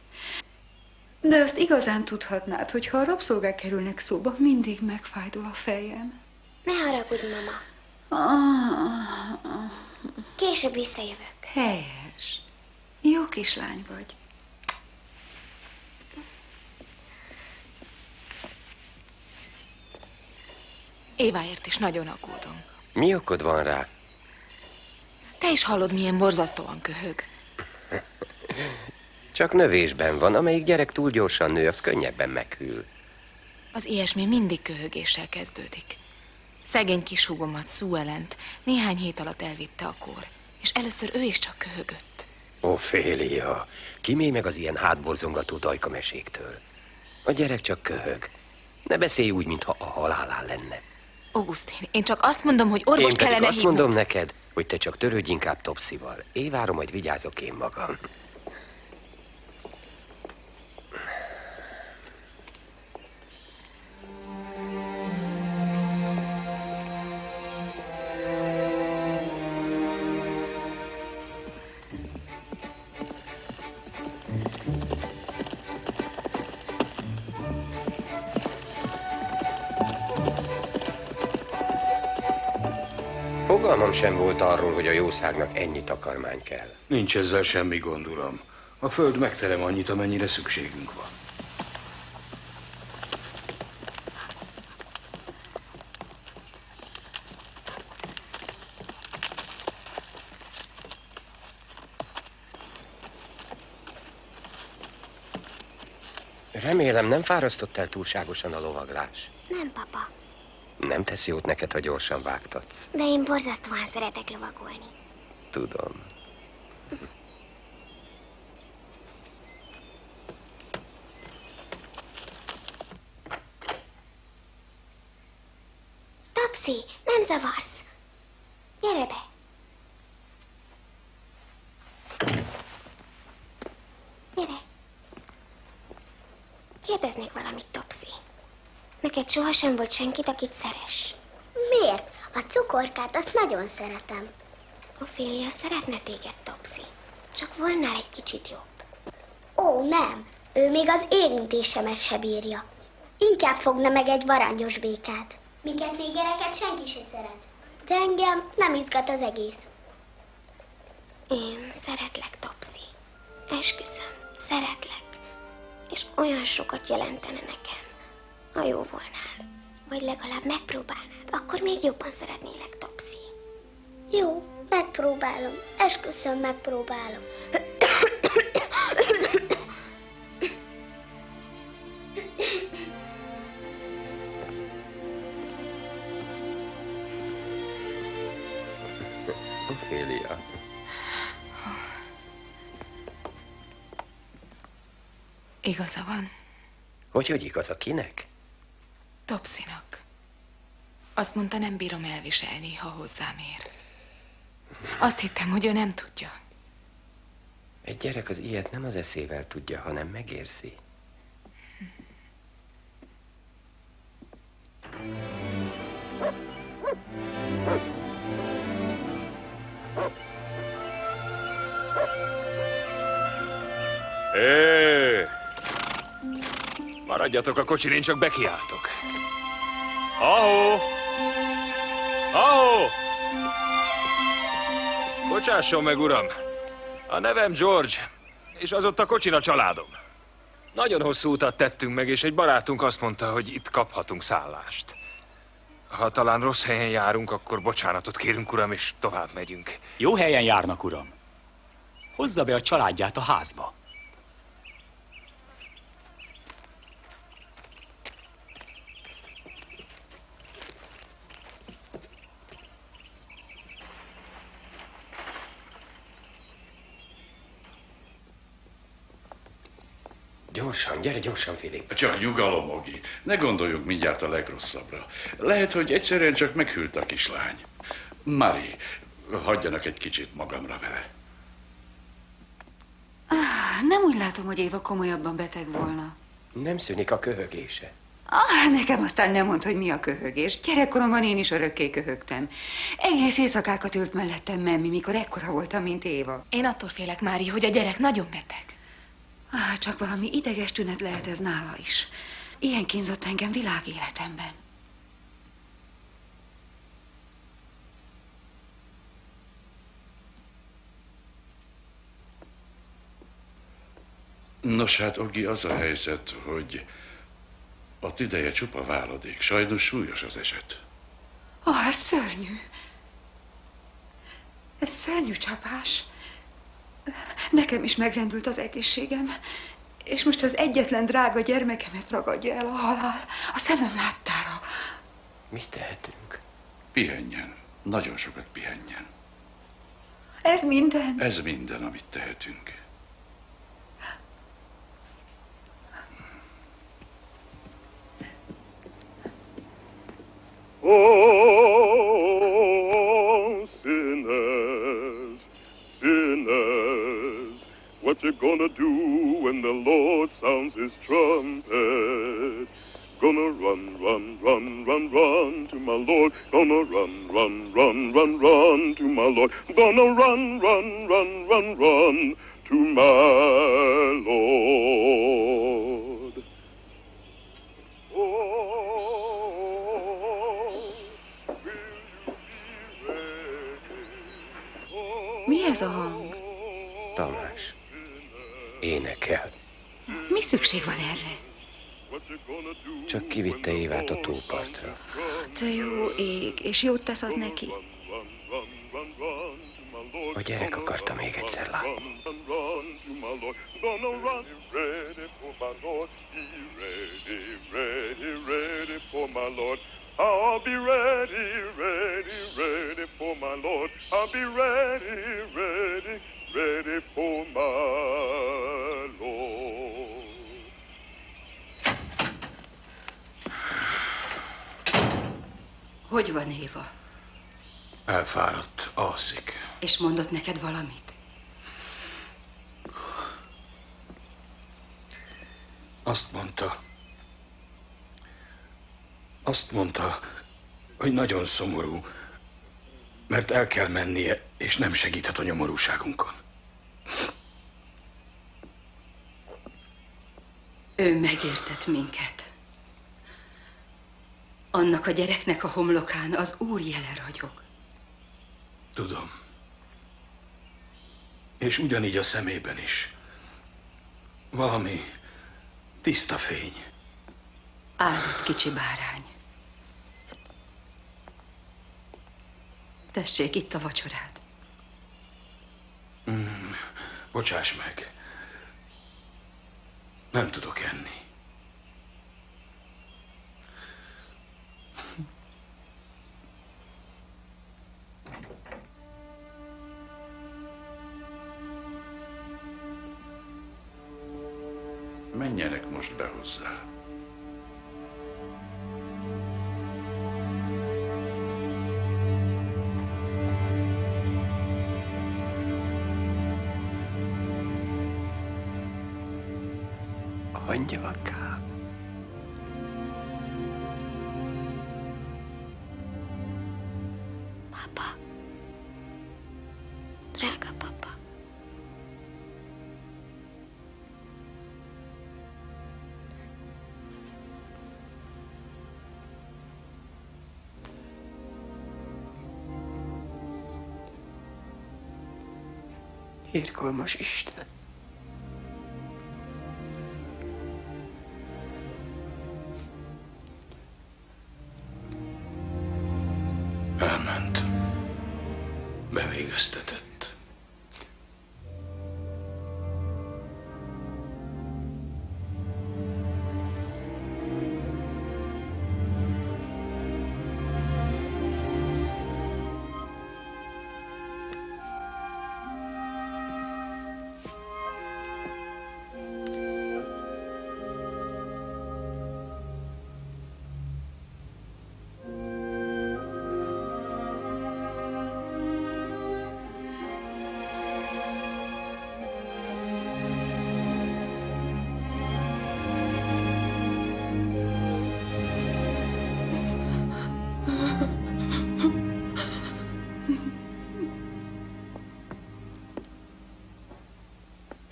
De azt igazán tudhatnád, hogy ha a rabszolgák kerülnek szóba, mindig megfájdul a fejem. Ne haragudj, mama. Ah, Később visszajövök. helyes. Jó kislány vagy. Éváért is nagyon aggódom. Mi okod van rá? Te is hallod, milyen borzasztóan köhög. Csak növésben van, amelyik gyerek túl gyorsan nő, az könnyebben meghűl. Az ilyesmi mindig köhögéssel kezdődik. Szegény kis húgomat, Sue néhány hét alatt elvitte a kór, és először ő is csak köhögött. Ophélia, kimély meg az ilyen hátborzongató dajkameséktől. A gyerek csak köhög. Ne beszélj úgy, mintha a halálán lenne. Augustin, én csak azt mondom, hogy orvos én kellene azt hívnod. mondom neked, hogy te csak törődj inkább Topszival. Évára majd vigyázok én magam. Fogalmam sem volt arról, hogy a jószágnak ennyi takarmány kell. Nincs ezzel semmi gond, uram. A föld megterem annyit, amennyire szükségünk van. Remélem nem fárasztott el túlságosan a lovaglás. Nem, papa. Nem tesz jót neked, ha gyorsan vágtatsz. De én borzasztóan szeretek lovagolni. Tudom. Topsy, nem zavarsz. Gyere be. Gyere. Kérdeznék valamit, Topsy. Neked sohasem volt senkit, akit szeres. Miért? A cukorkát azt nagyon szeretem. Ophélia szeretne téged, Topsy. Csak volnál egy kicsit jobb. Ó, nem. Ő még az érintésemet se bírja. Inkább fogna meg egy varangyos békát. Minket végereket senki se szeret. De engem nem izgat az egész. Én szeretlek, Topsy. Esküszöm, szeretlek. És olyan sokat jelentene nekem, ha jó volnál. Vagy legalább megpróbálnád, akkor még jobban szeretnélek, Topsy. Jó, megpróbálom. Esküszöm, megpróbálom. Ophélia. Igaza van. Hogy, hogy igaza kinek? Topszinak. Azt mondta, nem bírom elviselni, ha hozzám ér. Azt hittem, hogy ő nem tudja. Egy gyerek az ilyet nem az eszével tudja, hanem megérzi. Hé! Maradjatok a kocsin, én csak bekiáltok. Ahó! Ahó! Bocsásson meg, uram! A nevem George, és az ott a kocsin a családom. Nagyon hosszú utat tettünk meg, és egy barátunk azt mondta, hogy itt kaphatunk szállást. Ha talán rossz helyen járunk, akkor bocsánatot kérünk, uram, és tovább megyünk. Jó helyen járnak, uram. Hozza be a családját a házba. Gyorsan, gyere gyorsan, Filip. Csak nyugalom, Ogi. Ne gondoljunk mindjárt a legrosszabbra. Lehet, hogy egyszerűen csak meghűlt a kislány. Mari, hagyjanak egy kicsit magamra vele. Ah, nem úgy látom, hogy Éva komolyabban beteg volna. Nem szűnik a köhögése. Ah, nekem aztán nem mond, hogy mi a köhögés. Gyerekkoromban én is örökké köhögtem. Egész éjszakákat ült mellettem Memmi, mikor ekkora voltam, mint Éva. Én attól félek, Mári, hogy a gyerek nagyon beteg. Ah, csak valami ideges tünet lehet ez nála is. Ilyen kínzott engem világéletemben. Nos, hát, Ogi, az a helyzet, hogy a tideje csupa váladék. Sajnos súlyos az eset. Ah, ez szörnyű. Ez szörnyű csapás. Nekem is megrendült az egészségem. És most az egyetlen drága gyermekemet ragadja el a halál. A szemem láttára. Mit tehetünk? Pihenjen. Nagyon sokat pihenjen. Ez minden. Ez minden, amit tehetünk. Oh, sinners, sinners, what you gonna do when the Lord sounds his trumpet? Gonna run, run, run, run, run to my Lord. Gonna run, run, run, run, run to my Lord. Gonna run, run, run, run, run to my Lord. Oh, Mi ez a hang? Tamás. Énekel. Mi szükség van erre? Csak kivitte Évát a túlpartra. Te jó ég, és jót tesz az neki. A gyerek akarta még egyszer látni. I'll be ready, ready, ready for my Lord. I'll be ready, ready, ready for my Lord. Hogy van Éva? Elfáradt, alszik. És mondott neked valamit? Azt mondta, Azt mondta, hogy nagyon szomorú, mert el kell mennie, és nem segíthet a nyomorúságunkon. Ő megértett minket. Annak a gyereknek a homlokán az úr jele ragyog. Tudom. És ugyanígy a szemében is. Valami tiszta fény. Áldott kicsi bárány. Tessék, itt a vacsorád. Mm, bocsáss meg. Nem tudok enni. Menjenek most be hozzá. Irgalmas Isten.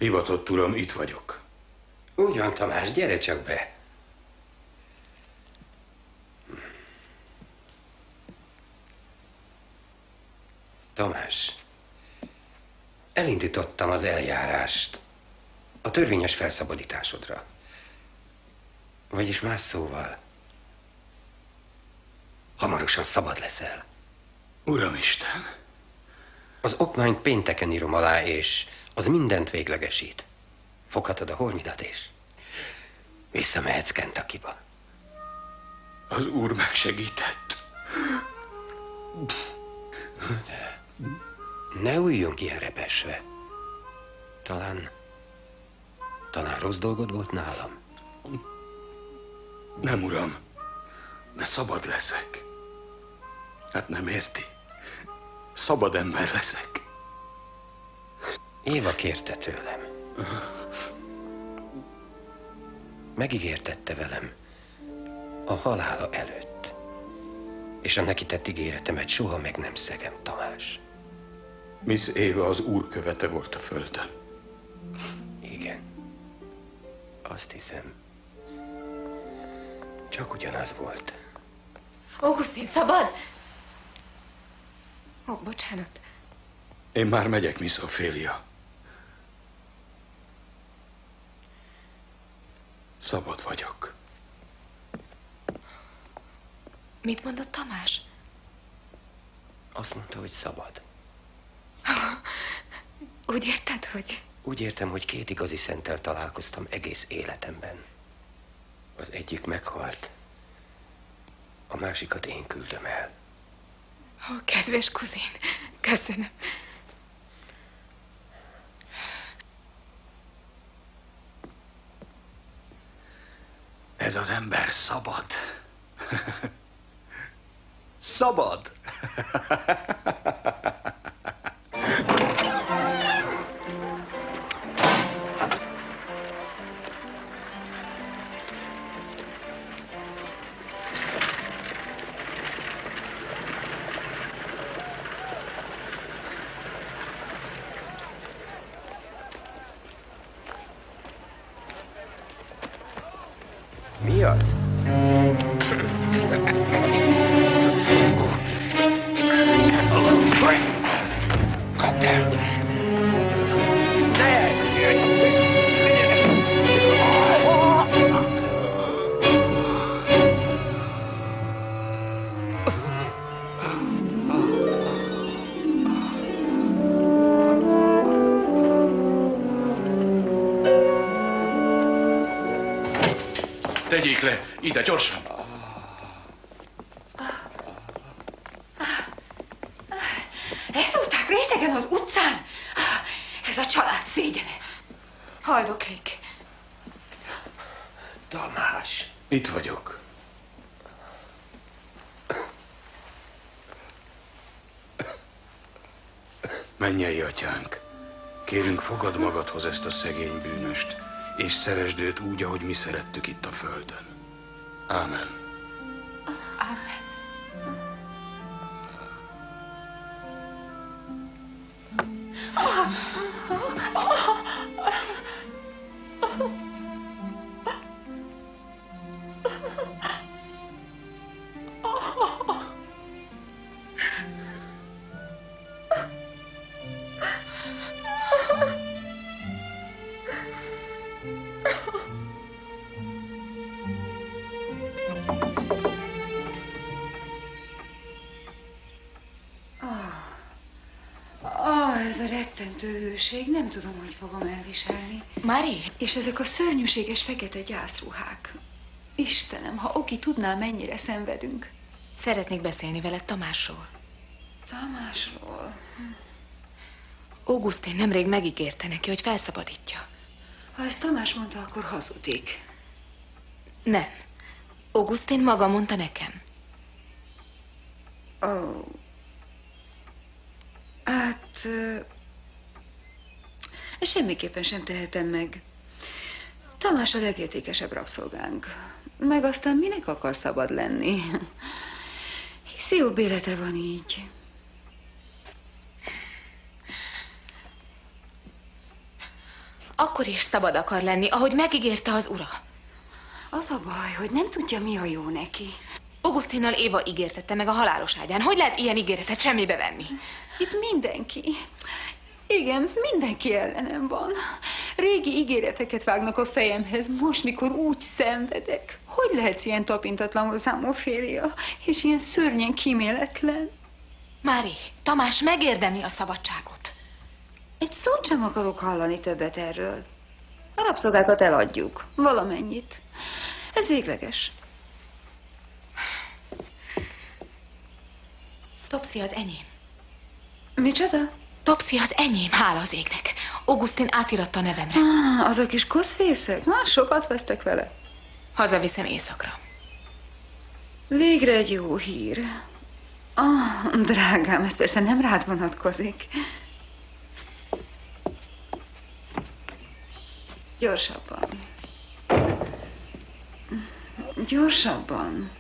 Hivatott uram, itt vagyok. Úgy van, Tamás, gyere csak be. Tamás, elindítottam az eljárást a törvényes felszabadításodra. Vagyis más szóval, hamarosan szabad leszel. Uramisten! Az okmányt pénteken írom alá, és az mindent véglegesít. Foghatod a holmidat is. Visszamehetsz Kentuckyba. Az úr megsegített. Ne üljünk ilyen repesve. Talán... Talán rossz dolgod volt nálam. Nem, uram, de szabad leszek. Hát nem érti? Szabad ember leszek. Éva kérte tőlem. Megígértette velem a halála előtt. És a neki tett ígéretemet soha meg nem szegem, Tamás. Miss Éva az úr követe volt a földön. Igen. Azt hiszem. Csak ugyanaz volt. Augustin, szabad? Ó, bocsánat. Én már megyek, Miss Ophelia. Szabad vagyok. Mit mondott Tamás? Azt mondta, hogy szabad. Úgy érted, hogy... Úgy értem, hogy két igazi szenttel találkoztam egész életemben. Az egyik meghalt, a másikat én küldöm el. Ó, kedves kuzin, köszönöm. Ez az ember szabad. szabad! magadhoz ezt a szegény bűnöst, és szeresd őt úgy, ahogy mi szerettük itt a földön. Ámen. És ezek a szörnyűséges fekete gyászruhák. Istenem, ha Oki tudná, mennyire szenvedünk. Szeretnék beszélni veled Tamásról. Tamásról. Augustin nemrég megígérte neki, hogy felszabadítja. Ha ezt Tamás mondta, akkor hazudik. Nem. Augustin maga mondta nekem. Ó. Hát... ö, Semmiképpen sem tehetem meg. Tamás a legértékesebb rabszolgánk. Meg aztán minek akar szabad lenni? Hiszi jobb élete van így. Akkor is szabad akar lenni, ahogy megígérte az ura. Az a baj, hogy nem tudja, mi a jó neki. Augustinnal Éva ígértette meg a halálos ágyán. Hogy lehet ilyen ígéretet semmibe venni? Itt mindenki. Igen, mindenki ellenem van. Régi ígéreteket vágnak a fejemhez, most, mikor úgy szenvedek. Hogy lehetsz ilyen tapintatlan hozzám, Ofélia? És ilyen szörnyen kíméletlen? Mári, Tamás megérdemli a szabadságot. Egy szót sem akarok hallani többet erről. A rabszolgákat eladjuk. Valamennyit. Ez végleges. Topsy az enyém. Micsoda? Topsy az enyém, hála az égnek. Augustin átiratta a nevemre. Ah, az a kis koszfészek? Na, sokat vesztek vele. Hazaviszem éjszakra. Végre egy jó hír. Ah, drágám, ez persze nem rád vonatkozik. Gyorsabban. Gyorsabban.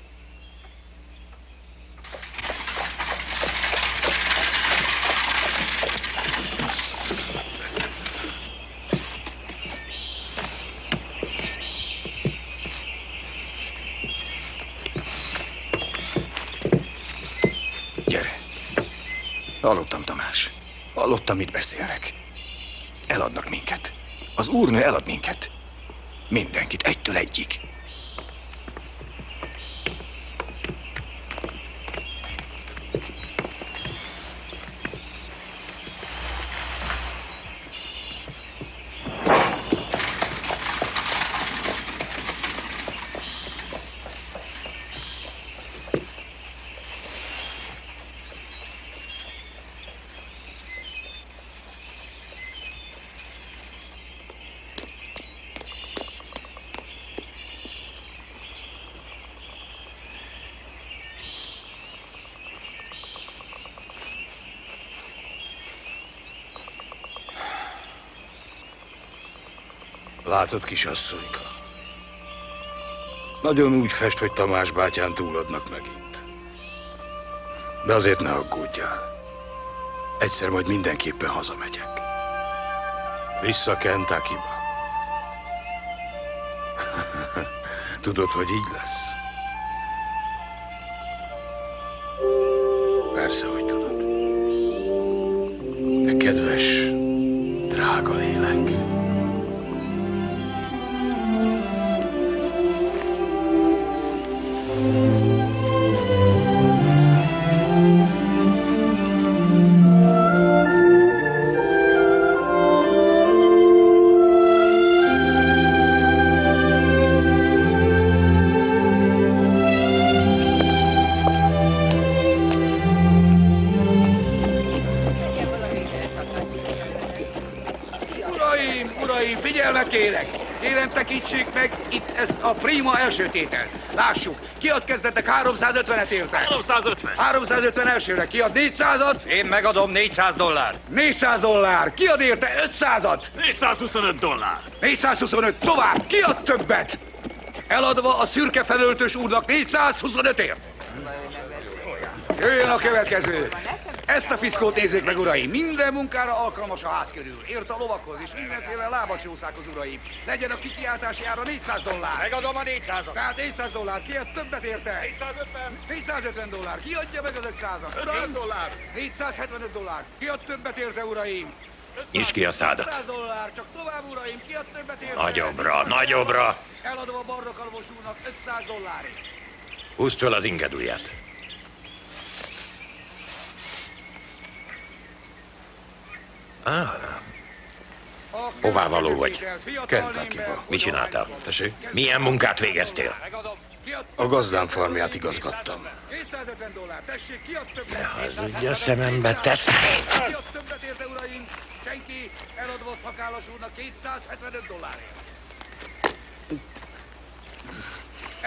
Hallottam, Tamás. Hallottam, mit beszélnek. Eladnak minket. Az úrnő elad minket. Mindenkit, egytől egyig. Látod, kisasszonyka? Nagyon úgy fest, hogy Tamás bátyán túladnak megint. De azért ne aggódjál. Egyszer majd mindenképpen hazamegyek. Vissza Kentuckyba. Tudod, hogy így lesz? Figyelmet kérek! Kérem, tekintsék meg itt ezt a prima első tételt. Lássuk, ki ad kezdetek 350-et érte? 350. 350 elsőre, ki ad 400-at? Én megadom 400 dollár. 400 dollár, ki ad érte 500-at? 425 dollár. 425, tovább, ki ad többet? Eladva a szürke felöltös úrnak 425-ért. Jöjjön a következő. Ezt a fickót nézzék meg, uraim! Minden munkára alkalmas a ház körül. Ért a lovakhoz, és mindenféle lábas jószághoz, uraim. Legyen a kikiáltási ára 400 dollár. Megadom a 400-at. Tehát 400 dollár. Ki ad többet érte? 450. 450 dollár. Ki adja meg az 500-at? 500 dollár. 475 dollár. Ki ad többet érte, uraim? Nyisd ki a szádat. 500 dollár. Csak tovább, uraim. Ki ad többet érte? Nagyobbra, nagyobbra. Eladva a barrakalvos úrnak 500 dollárért. Húzd fel az ingedúját. Ah, hová való vagy? Kentuckyba. Mit csináltál? Tessék? Milyen munkát végeztél? A gazdám farmját igazgattam. 250 dollár. Tessék, ki ad többet? Ne hazudj a szemembe, érte, uraim? Senki eladva szakállas úrnak 275 dollárért.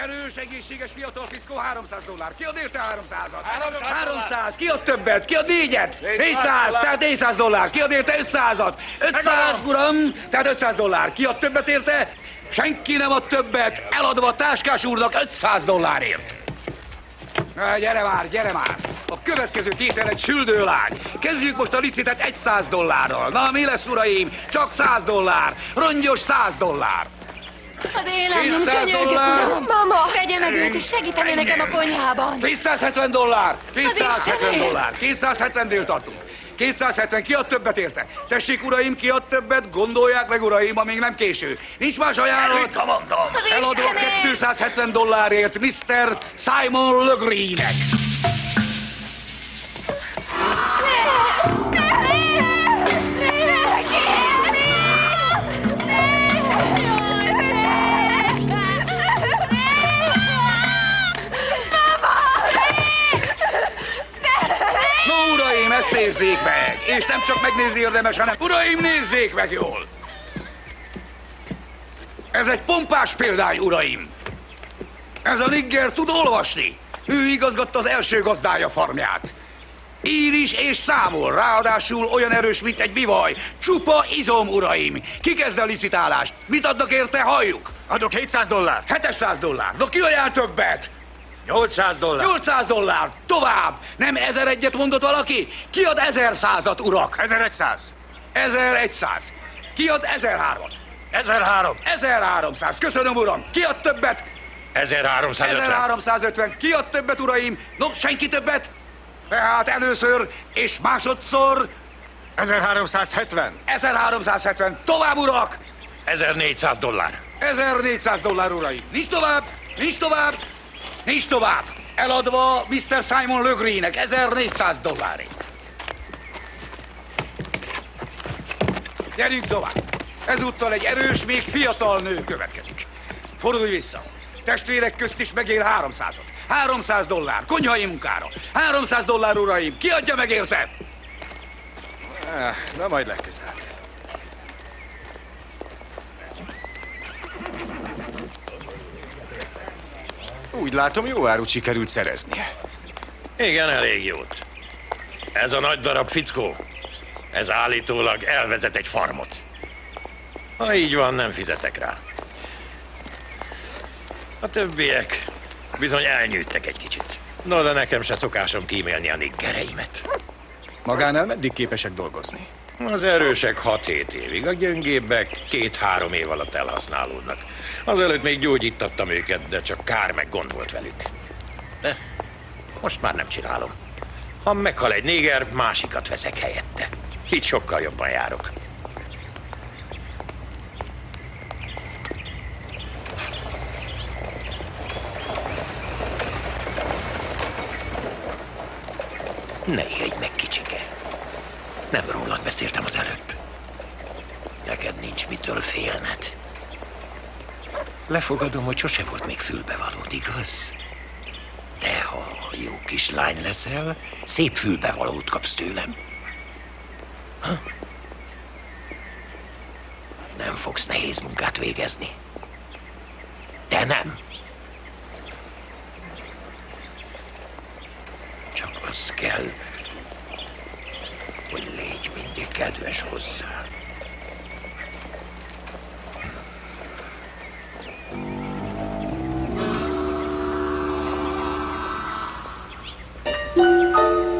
Erős, egészséges fiatal fickó 300 dollár. Ki ad érte 300-at? 300 300. Ki ad többet? Ki ad négyet? 400. Tehát 400 dollár. Ki ad érte 500-at? 500, uram. Tehát 500 dollár. Ki ad többet érte? Senki nem ad többet. Eladva a táskás úrnak 500 dollárért. Na, gyere már, gyere már! A következő tétel egy süldőlány. Kezdjük most a licitet 100 dollárral. Na, mi lesz, uraim? Csak 100 dollár. Rongyos 100 dollár. Az életem 200 könyörgök, dollár. uram! Mama! Vegye meg őt, és segíteni nekem a konyhában! 270 dollár! Az 270 Istenért! dollár! 270-nél tartunk. 270, ki ad többet érte? Tessék, uraim, ki ad többet? Gondolják meg, uraim, amíg nem késő. Nincs más ajánlat. Mondom? Az Eladom Istenért! 270 dollárért Mr. Simon Legreenek. No, uraim, ezt nézzék meg! És nem csak megnézni érdemes, hanem uraim, nézzék meg jól! Ez egy pompás példány, uraim! Ez a nigger tud olvasni. Ő igazgatta az első gazdája farmját. Ír is és számol, ráadásul olyan erős, mint egy bivaj. Csupa izom, uraim. Ki kezd a licitálást? Mit adnak érte, halljuk? Adok 700 dollár. 700 dollár. No ki ajánl többet? 800 dollár. 800 dollár. Tovább. Nem 1001-et mondott valaki? Ki ad 1100-at, urak? 1100. 1100. Ki ad 1003-at? 1003. 1300. Köszönöm, uram. Ki ad többet? 1350. 1350. Ki ad többet, uraim? No, senki többet? Tehát először és másodszor 1370. 1370. Tovább, urak! 1400 dollár. 1400 dollár, uraim. Nincs tovább, nincs tovább, nincs tovább. Eladva Mr. Simon Legreenek 1400 dollárért. Gyerünk tovább. Ezúttal egy erős, még fiatal nő következik. Fordulj vissza. Testvérek közt is megér 300-ot. 300 dollár, konyhai munkára. 300 dollár, uraim. Ki adja meg érte? Na majd legközelebb. Úgy látom, jó árut sikerült szereznie. Igen, elég jót. Ez a nagy darab fickó, ez állítólag elvezet egy farmot. Ha így van, nem fizetek rá. A többiek bizony elnyűjtek egy kicsit. No, de nekem se szokásom kímélni a niggereimet. Magánál meddig képesek dolgozni? Az erősek 6-7 évig, a gyöngébbek két-három év alatt elhasználódnak. Azelőtt még gyógyítattam őket, de csak kár meg gond volt velük. De most már nem csinálom. Ha meghal egy néger, másikat veszek helyette. Így sokkal jobban járok. Ne ijedj meg, kicsike. Nem rólad beszéltem az előbb. Neked nincs mitől félned. Lefogadom, hogy sose volt még fülbevalód, igaz? De ha jó kis lány leszel, szép fülbevalót kapsz tőlem. Ha? Nem fogsz nehéz munkát végezni. Te nem. Csak az kell, hogy légy mindig kedves hozzá. Nesze.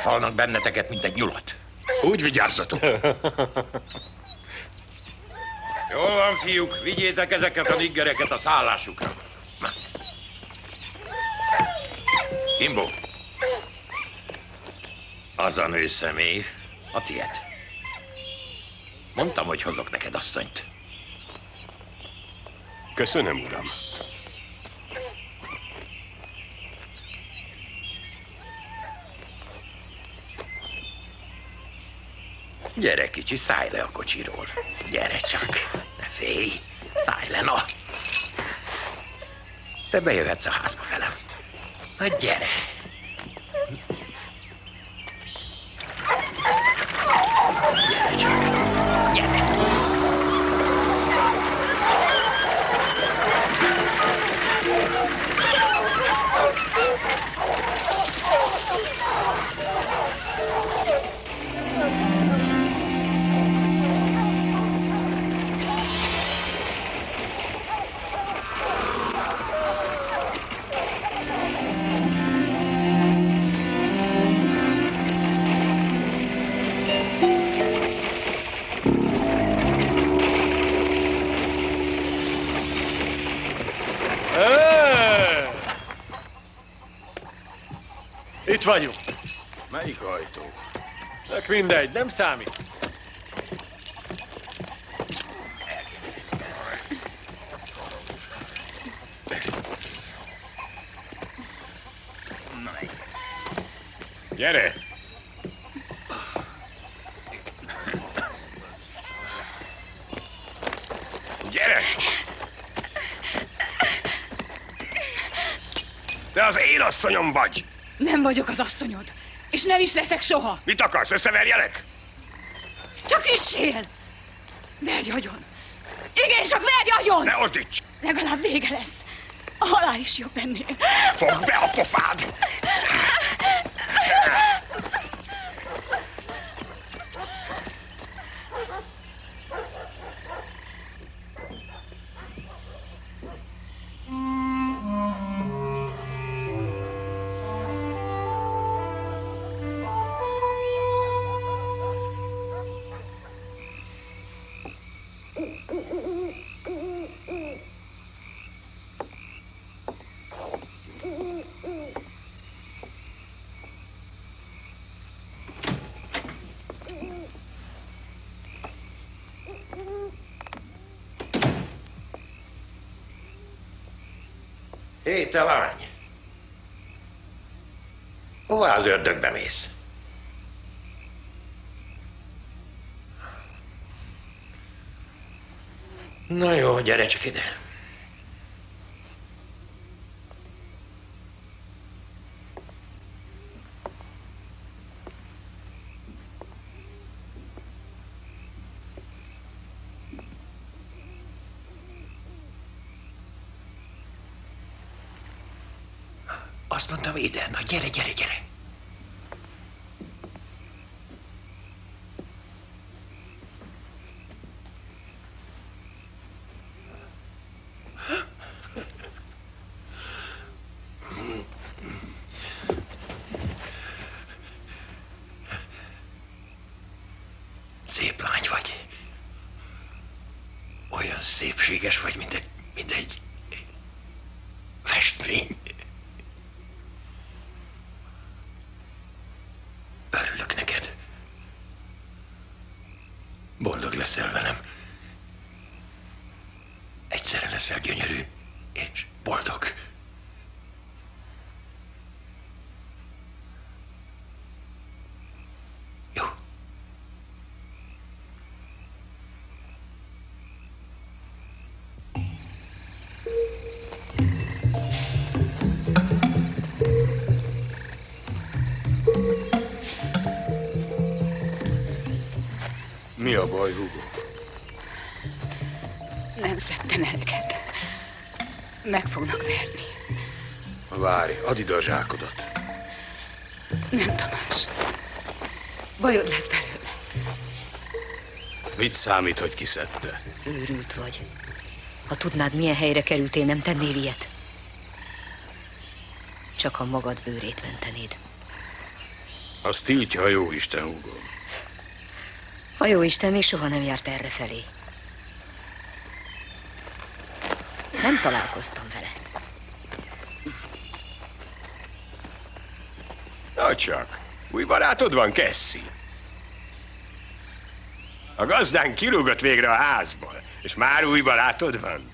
Felfalnak benneteket, mint egy nyulat. Úgy vigyázzatok. Jól van, fiúk, vigyétek ezeket a niggereket a szállásukra. Na. Kimbo. Az a nő személy a tied. Mondtam, hogy hozok neked asszonyt. Köszönöm, uram. Gyere, kicsi, szállj le a kocsiról. Gyere csak. Ne félj. Szállj le, na. Te bejöhetsz a házba velem. Na, gyere. Mindegy, nem számít. Gyere! Gyere! Te az én asszonyom vagy! Nem vagyok az asszonyod, és nem is leszek soha. Mit akarsz, összeverjelek? Csak üssél! Verj agyon! Igen, csak verj agyon! Ne ordíts! Legalább vége lesz. A halál is jobb ennél. Fogd be a pofád! Te lány! Hová az ördögbe mész? Na jó, gyere csak ide. Azt mondtam ide, na gyere, gyere, gyere. Szép lány vagy. Olyan szépséges vagy, mint egy, mint egy baj, Hugo? Nem szedtem eleget. Meg fognak verni. Várj, add ide a zsákodat. Nem, Tamás. Bajod lesz belőle. Mit számít, hogy kiszedte? Őrült vagy. Ha tudnád, milyen helyre kerültél, nem tennél ilyet. Csak a magad bőrét mentenéd. Azt tiltja a jó Isten, Hugo. A jó Isten még soha nem járt erre felé. Nem találkoztam vele. Na csak, új barátod van, Kessi. A gazdán kirúgott végre a házból, és már új barátod van.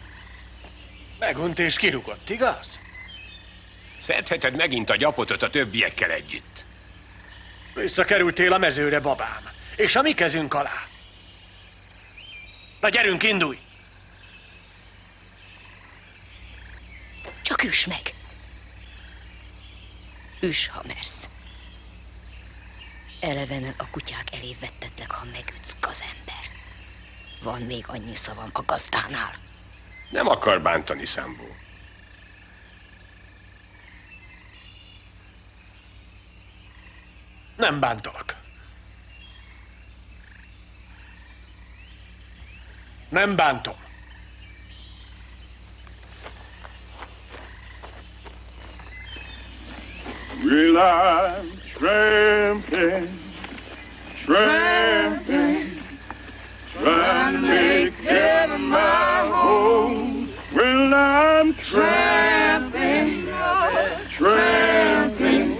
Megunt és kirúgott, igaz? Szedheted megint a gyapotot a többiekkel együtt. Visszakerültél a mezőre, babám. És a mi kezünk alá. Na gyerünk, indulj! Csak üss meg. Üss, ha mersz. Elevenen a kutyák elé vettetlek, ha megütsz, gazember. Van még annyi szavam a gazdánál. Nem akar bántani, Szambó. Nem bántalak. Nem bántom. Well, I'm tramping, tramping, trying to make heaven my home. Well, I'm tramping, tramping,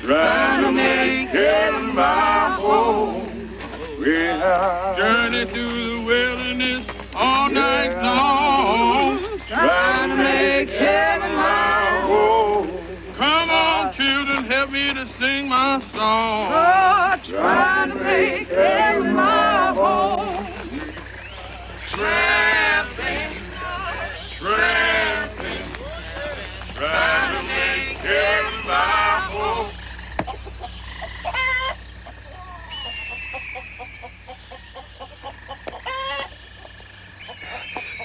trying to make heaven my home. Well, I journey through the wilderness trying to make heaven my home. Come on, children, help me to sing my song. Trying to make heaven my home. Tramping, tramping, trying to make heaven my home.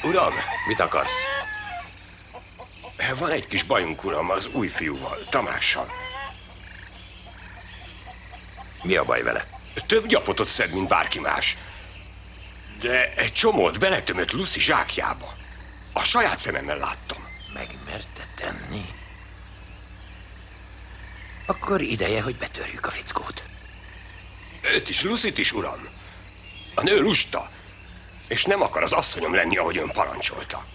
Uram, mit akarsz? Van egy kis bajunk, uram, az új fiúval, Tamással. Mi a baj vele? Több gyapotot szed, mint bárki más. De egy csomót beletömött Lucy zsákjába. A saját szememmel láttam. Megmerte tenni? Akkor ideje, hogy betörjük a fickót. Őt is, Lucy-t is, uram. A nő lusta, és nem akar az asszonyom lenni, ahogy ön parancsolta.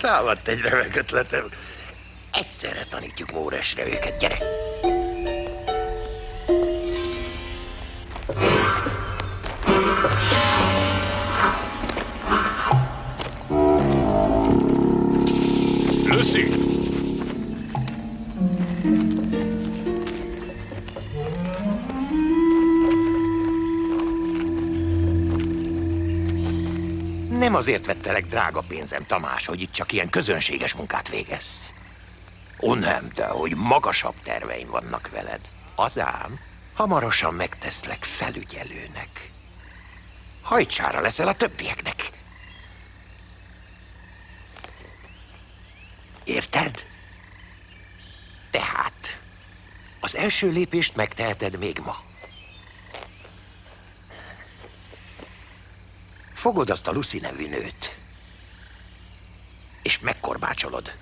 Támadt egy remek ötletem. Egyszerre tanítjuk Móresre őket, gyere! Azért vettelek drága pénzem, Tamás, hogy itt csak ilyen közönséges munkát végezz. Ó nem, de hogy magasabb terveim vannak veled. Az ám, hamarosan megteszlek felügyelőnek. Hajcsára leszel a többieknek. Érted? Tehát az első lépést megteheted még ma. Fogod azt a Lucy nevű nőt, és megkorbácsolod.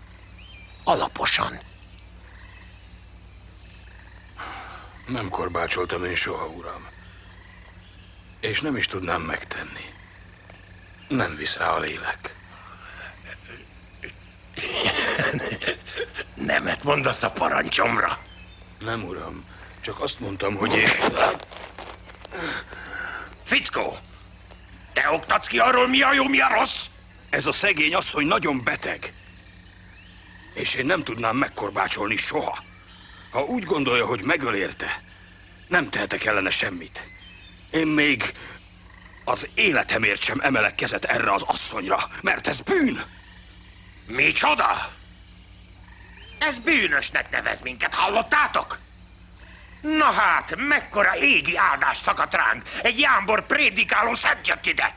Alaposan. Nem korbácsoltam én soha, uram. És nem is tudnám megtenni. Nem visz rá a lélek. Nemet mondasz a parancsomra. Nem, uram. Csak azt mondtam, hogy én... Fickó! Te oktatsz ki arról, mi a jó, mi a rossz? Ez a szegény asszony nagyon beteg. És én nem tudnám megkorbácsolni soha. Ha úgy gondolja, hogy megöl érte, nem tehetek ellene semmit. Én még az életemért sem emelek kezet erre az asszonyra, mert ez bűn. Micsoda? Ez bűnösnek nevez minket, hallottátok? Na hát, mekkora égi áldás szakadt ránk. Egy jámbor prédikáló szent jött ide.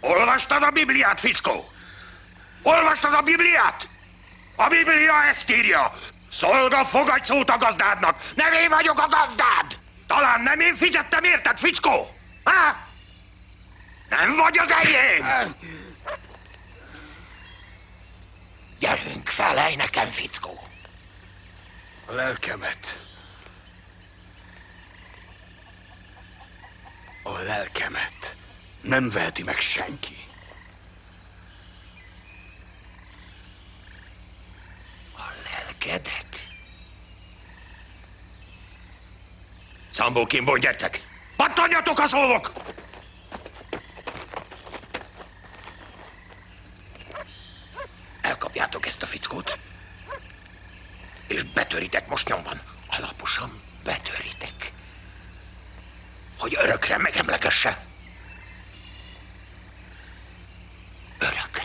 Olvastad a Bibliát, fickó? Olvastad a Bibliát? A Biblia ezt írja. Szolga fogadj szót a gazdádnak. Nem én vagyok a gazdád. Talán nem én fizettem érted, fickó? Ha? Nem vagy az enyém? Gyerünk, felej nekem, fickó. A lelkemet. A lelkemet nem veheti meg senki. Lelkedet? Szambó Kimbó, gyertek! Pattanjatok, ha szólok! Elkapjátok ezt a fickót, és betöritek most nyomban. Alaposan betöritek. Hogy örökre megemlegesse. Örökre.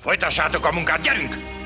Folytassátok a munkát, gyerünk!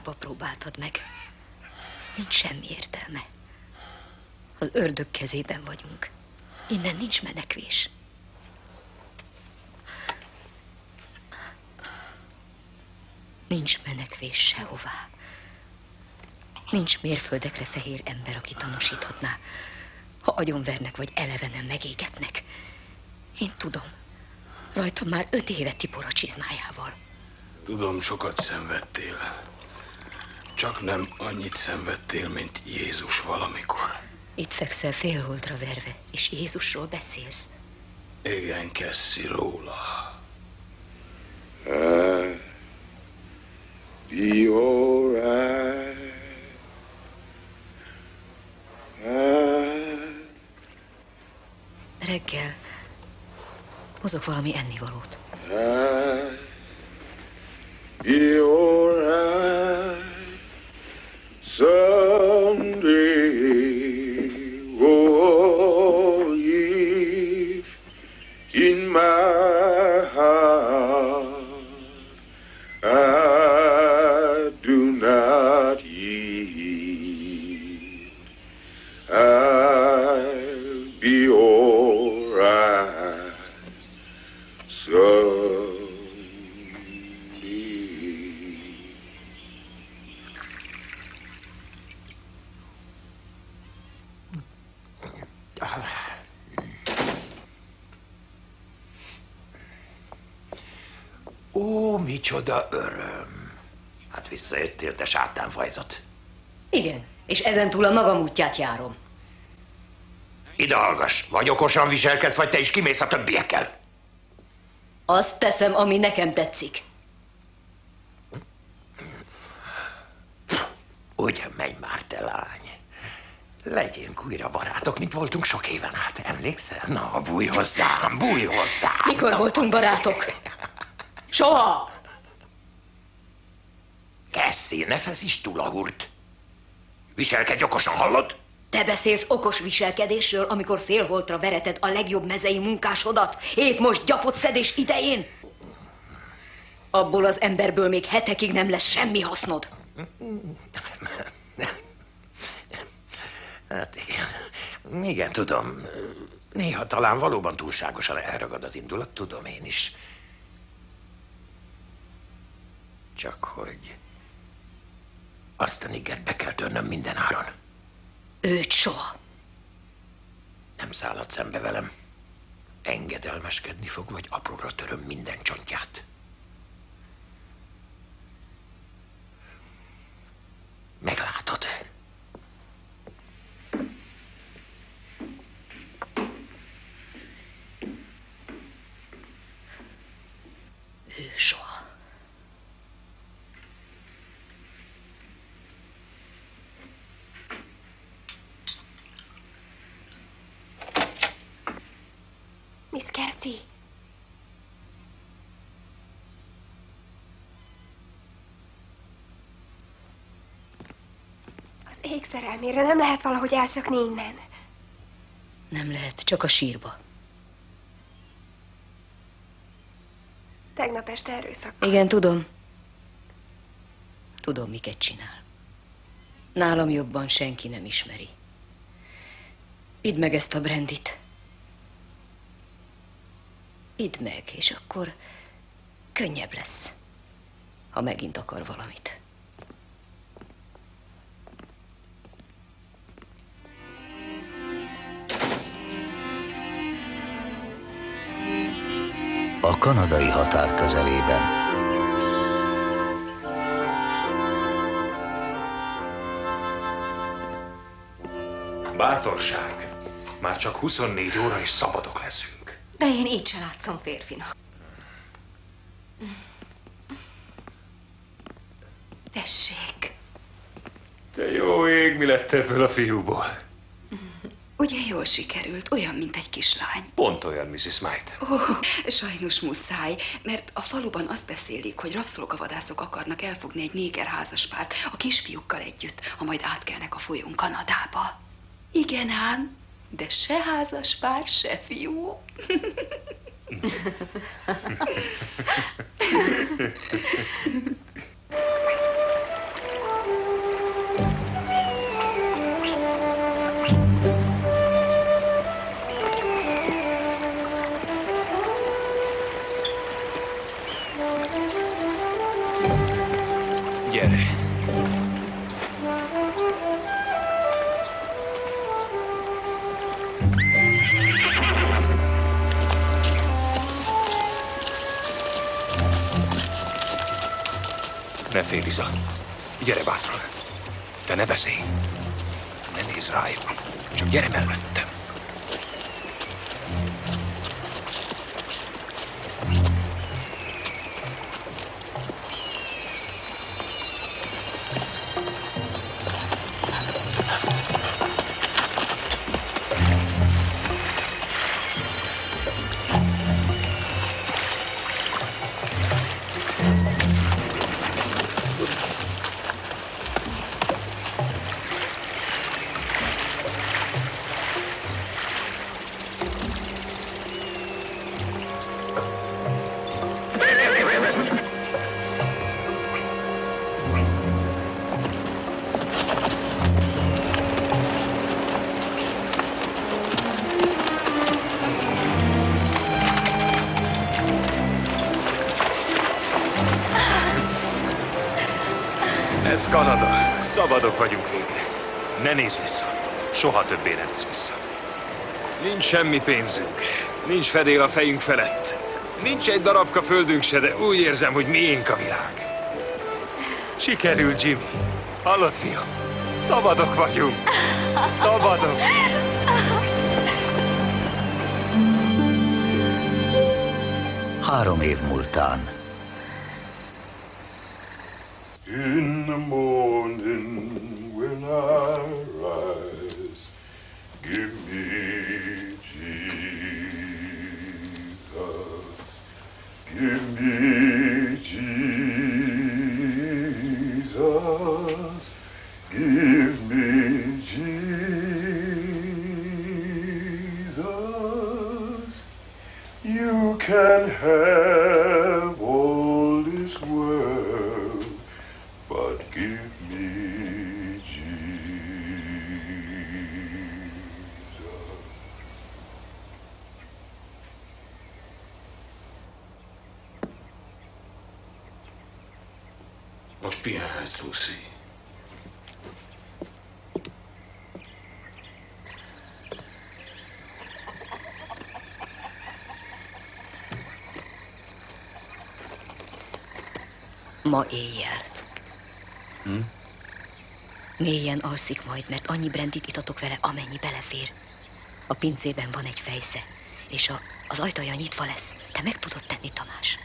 Hiába próbáltad meg. Nincs semmi értelme. Az ördög kezében vagyunk. Innen nincs menekvés. Nincs menekvés sehová. Nincs mérföldekre fehér ember, aki tanúsíthatná, ha agyonvernek vagy elevenen megégetnek. Én tudom. Rajtam már öt éve tipor a csizmájával. Tudom, sokat szenvedtél. Csak nem annyit szenvedtél, mint Jézus valamikor. Itt fekszel félholdra verve, és Jézusról beszélsz. Igen, Kessi róla. Be alright. I Reggel hozok valami ennivalót. Visszajöttél, te sátánfajzat. Igen, és ezentúl a magam útját járom. Ide hallgass, vagy okosan viselkedsz, vagy te is kimész a többiekkel. Azt teszem, ami nekem tetszik. Ugyan menj már, te lány. Legyünk újra barátok, mint voltunk sok éven át. Emlékszel? Na, bújj hozzám, bújj hozzám. Mikor voltunk barátok? Soha! Cassie, ne feszíts túl a hurt. Viselkedj okosan, hallod? Te beszélsz okos viselkedésről, amikor félholtra vereted a legjobb mezei munkásodat, épp most gyapott szedés idején? Abból az emberből még hetekig nem lesz semmi hasznod. Hát igen, igen, tudom. Néha talán valóban túlságosan elragad az indulat, tudom én is. Csak hogy azt a nigert be kell törnöm minden áron. Őt soha. Nem szállhat szembe velem. Engedelmeskedni fog, vagy apróra töröm minden csontját. Meglátod. Ő soha. Miss Cassie. Az ég szerelmére nem lehet valahogy elszökni innen. Nem lehet, csak a sírba. Tegnap este erőszak. Igen, tudom. Tudom, miket csinál. Nálam jobban senki nem ismeri. Idd meg ezt a brandit. Idd meg, és akkor könnyebb lesz, ha megint akar valamit. A kanadai határ közelében. Bátorság. Már csak 24 óra és szabadok leszünk. De én így se látszom férfinak. Tessék, Te jó ég, mi lett ebből a fiúból? Ugye jól sikerült, olyan, mint egy kislány. Pont olyan, Mrs. Smite. Ó, sajnos muszáj, mert a faluban azt beszélik, hogy rabszolgavadászok akarnak elfogni egy néger házaspárt a kisfiúkkal együtt, ha majd átkelnek a folyón Kanadába. Igen ám, de se házaspár, se fiú. Gyere. Ne félj, Liza. Gyere bátran. Te ne beszélj. Ne nézz rájuk. Csak gyere mellettem. Szabadok vagyunk végre. Ne nézz vissza. Soha többé nem nézz vissza. Nincs semmi pénzünk. Nincs fedél a fejünk felett. Nincs egy darabka földünk se, de úgy érzem, hogy miénk a világ. Sikerült, Jimmy. Hallod, fiam? Szabadok vagyunk. Szabadok. Három év múltán. Ma éjjel. Hm? Mélyen alszik majd, mert annyi brandit itatok vele, amennyi belefér. A pincében van egy fejsze, és a, az ajtaja nyitva lesz. Te meg tudod tenni, Tamás?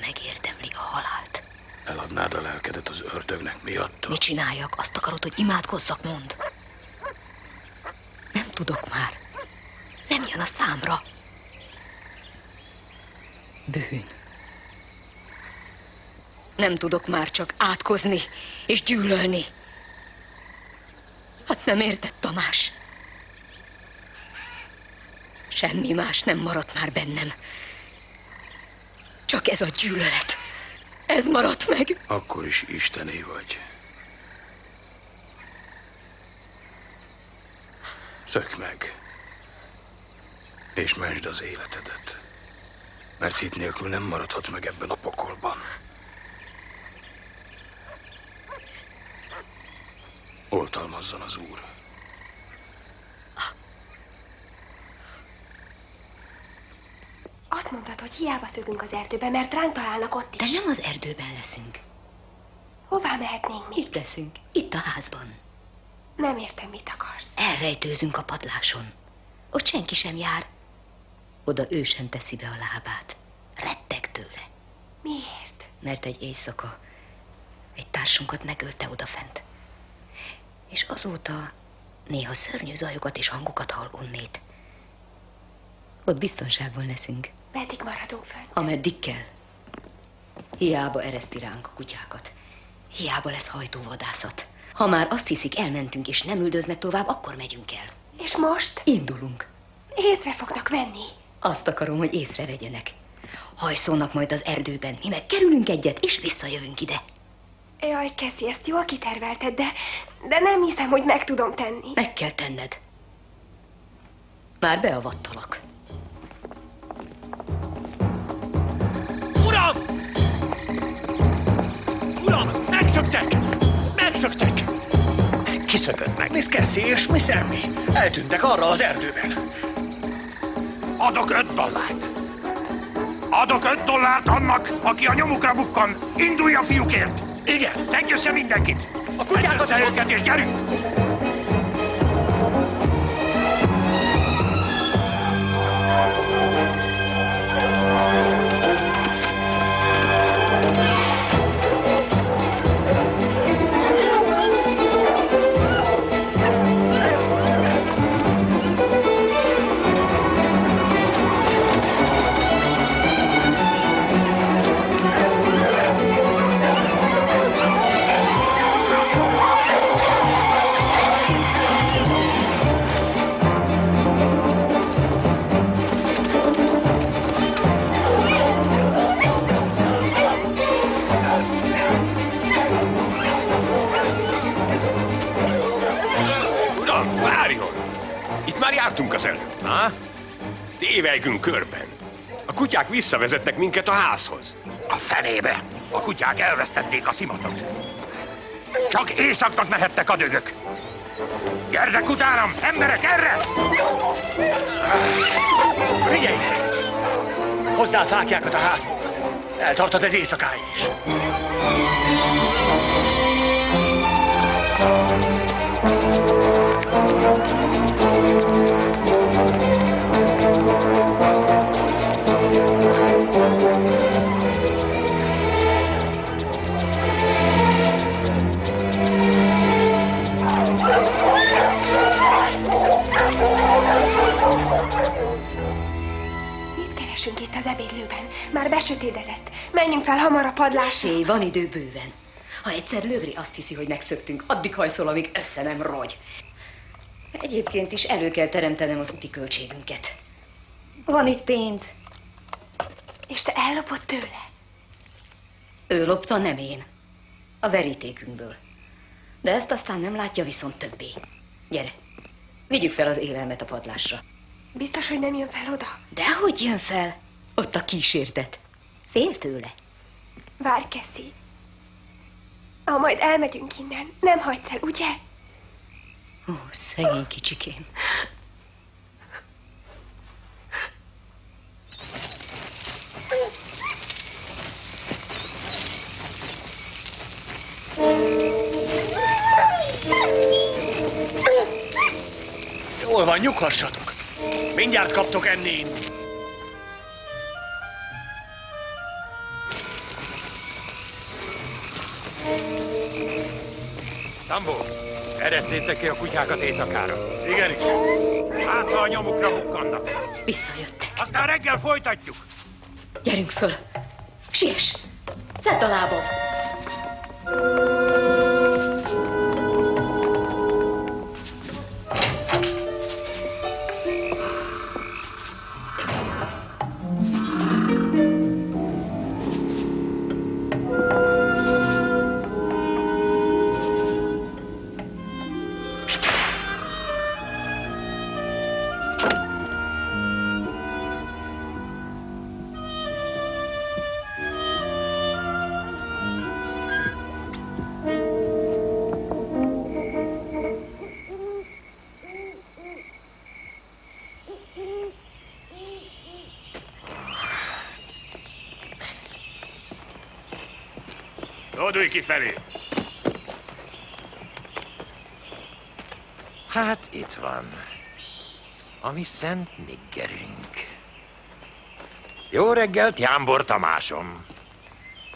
Megérdemli a halált. Eladnád a lelkedet az ördögnek miatt? Mit csináljak? Azt akarod, hogy imádkozzak, mond. Nem tudok már. Nem jön a számra. Bűn. Nem tudok már csak átkozni és gyűlölni. Hát nem érted, Tamás? Semmi más nem maradt már bennem. Csak ez a gyűlölet. Ez maradt meg. Akkor is Istené vagy. Szök meg, és mesd az életedet. Mert hit nélkül nem maradhatsz meg ebben a pokolban. Oltalmazzon az Úr. Azt mondtad, hogy hiába szögünk az erdőbe, mert ránk találnak ott is. De nem az erdőben leszünk. Hová mehetnénk még? Itt leszünk. Itt a házban. Nem értem, mit akarsz. Elrejtőzünk a padláson. Ott senki sem jár. Oda ő sem teszi be a lábát. Retteg tőle. Miért? Mert egy éjszaka egy társunkat megölte odafent. És azóta néha szörnyű zajokat és hangokat hall onnét. Ott biztonságban leszünk. Meddig maradunk fönt? Ameddig kell. Hiába ereszti ránk a kutyákat. Hiába lesz hajtóvadászat. Ha már azt hiszik, elmentünk és nem üldöznek tovább, akkor megyünk el. És most? Indulunk. Észre fognak venni. Azt akarom, hogy észrevegyenek. Hajszolnak majd az erdőben, mi meg kerülünk egyet, és visszajövünk ide. Jaj, Keszi, ezt jól kitervelted, de, de nem hiszem, hogy meg tudom tenni. Meg kell tenned. Már beavattalak. Uram! Uram, megszöktek! Megszöktek! Kiszökött meg Miss Cassie és Miss Emmy. Eltűntek arra az erdőben. Adok öt dollárt. Adok öt dollárt annak, aki a nyomukra bukkan. Indulj a fiúkért! Igen. Szedj össze mindenkit! A kutyákat össze is őket, és gyerünk! Uram, Ha? Tévejgünk körben. A kutyák visszavezetnek minket a házhoz. A fenébe! A kutyák elvesztették a szimatot. Csak éjszaknak mehettek a dögök. Gyertek utánam! Emberek, erre! Figyelj! Hozzá a fákjákat a házból. Eltartod ez éjszakáig is. Mit Menjünk fel hamar a padlásra. Sé, van idő bőven. Ha egyszer lögri azt hiszi, hogy megszöktünk, addig hajszol, amíg össze nem rogy. Egyébként is elő kell teremtenem az úti költségünket. Van itt pénz. És te ellopott tőle? Ő lopta, nem én. A verítékünkből. De ezt aztán nem látja viszont többé. Gyere, vigyük fel az élelmet a padlásra. Biztos, hogy nem jön fel oda? Dehogy jön fel? Ott a kísértet. Fél tőle. Várj, Keszi. Ha majd elmegyünk innen, nem hagysz el, ugye? Ó, szegény kicsikém. Jól van, nyughassatok. Mindjárt kaptok enni. Szambó, ereszétek ki a kutyákat éjszakára. Igenis. Hát, ha a nyomukra bukkannak. Visszajöttek. Aztán reggel folytatjuk. Gyerünk föl. Siess! Szedd a lábad! Kifelé. Hát itt van. A mi szent niggerünk. Jó reggelt, Jámbor Tamásom.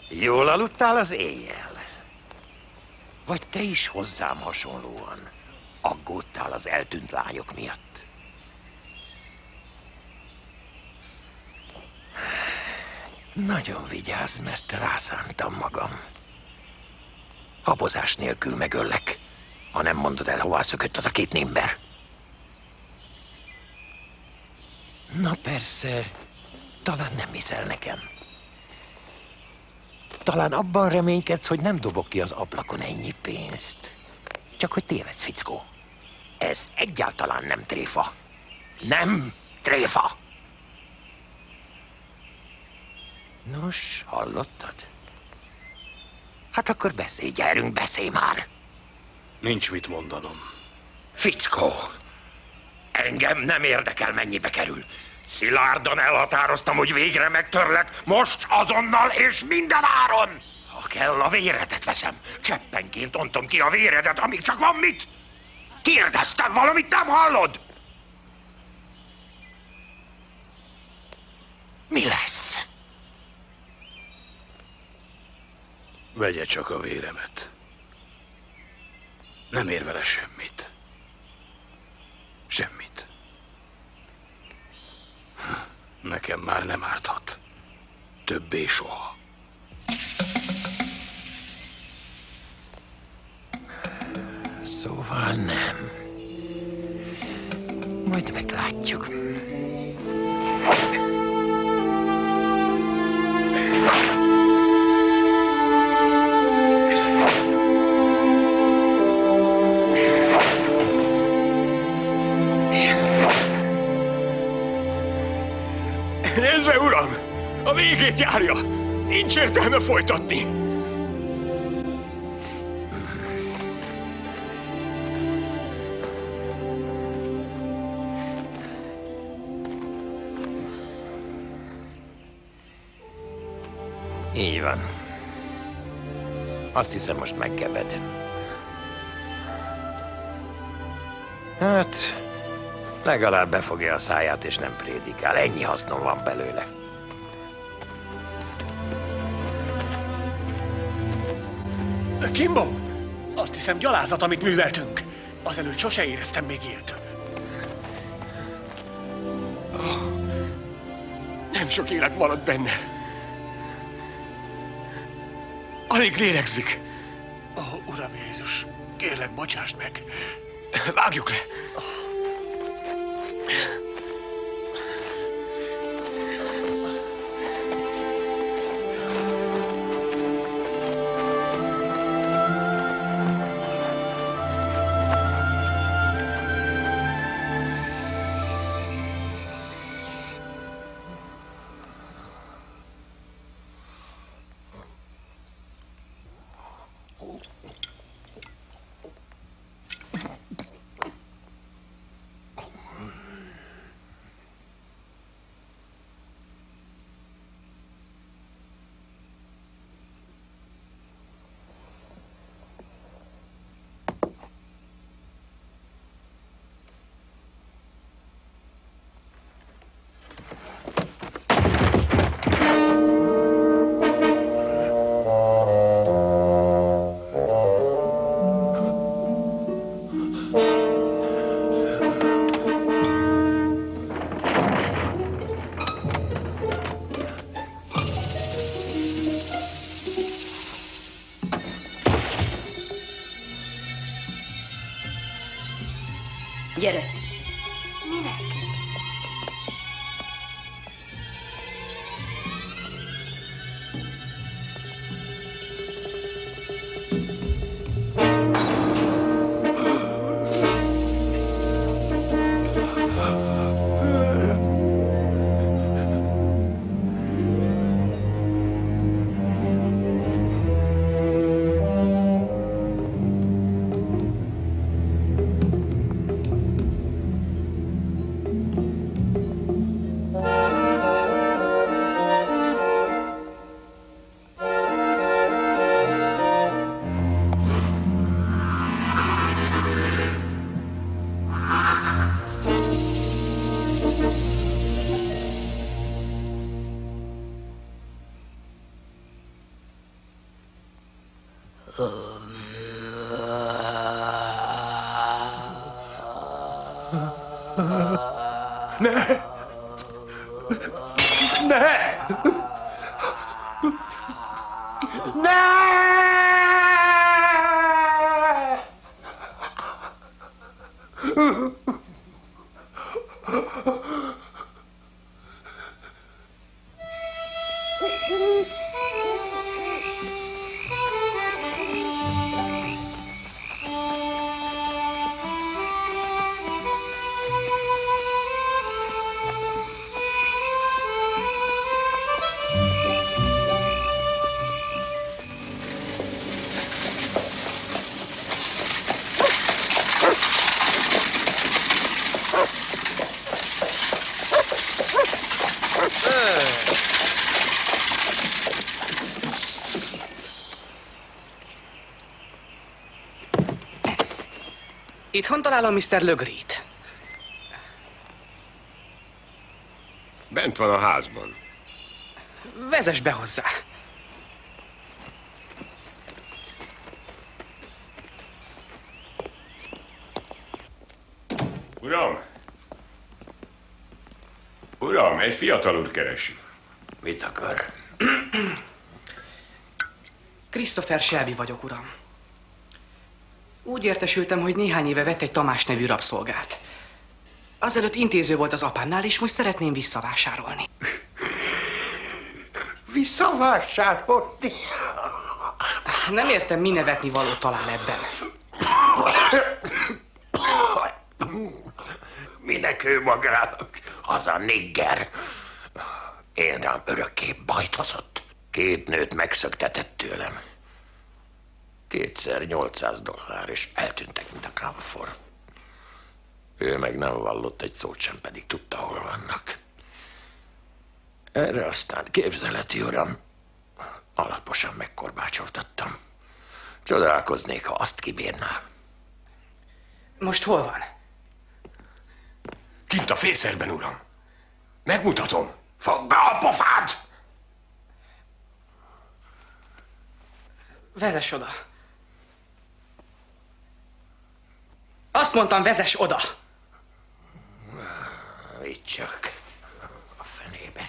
Jól aludtál az éjjel? Vagy te is hozzám hasonlóan aggódtál az eltűnt lányok miatt? Nagyon vigyázz, mert rászántam magam. Habozás nélkül megöllek, ha nem mondod el, hová szökött az a két némber. Na persze, talán nem hiszel nekem. Talán abban reménykedsz, hogy nem dobok ki az ablakon ennyi pénzt. Csak hogy tévedsz, fickó. Ez egyáltalán nem tréfa. Nem tréfa. Nos, hallottad? Hát akkor beszélj, gyerünk, beszélj már. Nincs mit mondanom. Fickó, engem nem érdekel, mennyibe kerül. Szilárdan elhatároztam, hogy végre megtörlek, most, azonnal és minden áron. Ha kell, a véredet veszem. Cseppenként ontom ki a véredet, amíg csak van mit. Kérdeztem valamit, nem hallod? Mi lesz? Vegye csak a véremet. Nem ér vele semmit. Semmit. Nekem már nem árthat. Többé soha. Szóval nem. Majd meglátjuk. végét járja. Nincs értelme folytatni. Így van. Azt hiszem, most megkebed. Hát, legalább befogja a száját, és nem prédikál. Ennyi hasznom van belőle. Kimbo! Azt hiszem gyalázat, amit műveltünk. Azelőtt sose éreztem még ilyet. Oh, nem sok élet maradt benne. Alig lélegzik. Ó, oh, Uram Jézus, kérlek, bocsásd meg. Vágjuk le. Gyere! Ne! Itthon találom Mr. Lögrit. Bent van a házban. Vezess be hozzá. Uram! Uram, egy fiatal úr keresi. Mit akar? Christopher Shelby vagyok, uram. Úgy értesültem, hogy néhány éve vett egy Tamás nevű rabszolgát. Azelőtt intéző volt az apámnál, és most szeretném visszavásárolni. Visszavásárolni? Nem értem, mi nevetni való talál ebben. Minek ő magának? Az a nigger. Én rám örökké bajt hozott. Két nőt megszöktetett tőlem. Kétszer 800 dollár, és eltűntek, mint a kámfor. Ő meg nem vallott egy szót sem, pedig tudta, hol vannak. Erre aztán képzeleti, uram, Alaposan megkorbácsoltattam. Csodálkoznék, ha azt kibírnál. Most hol van? Kint a fészerben, uram. Megmutatom. Fogd be a pofád! Vezess oda. Azt mondtam, vezess oda. Itt csak. A fenébe.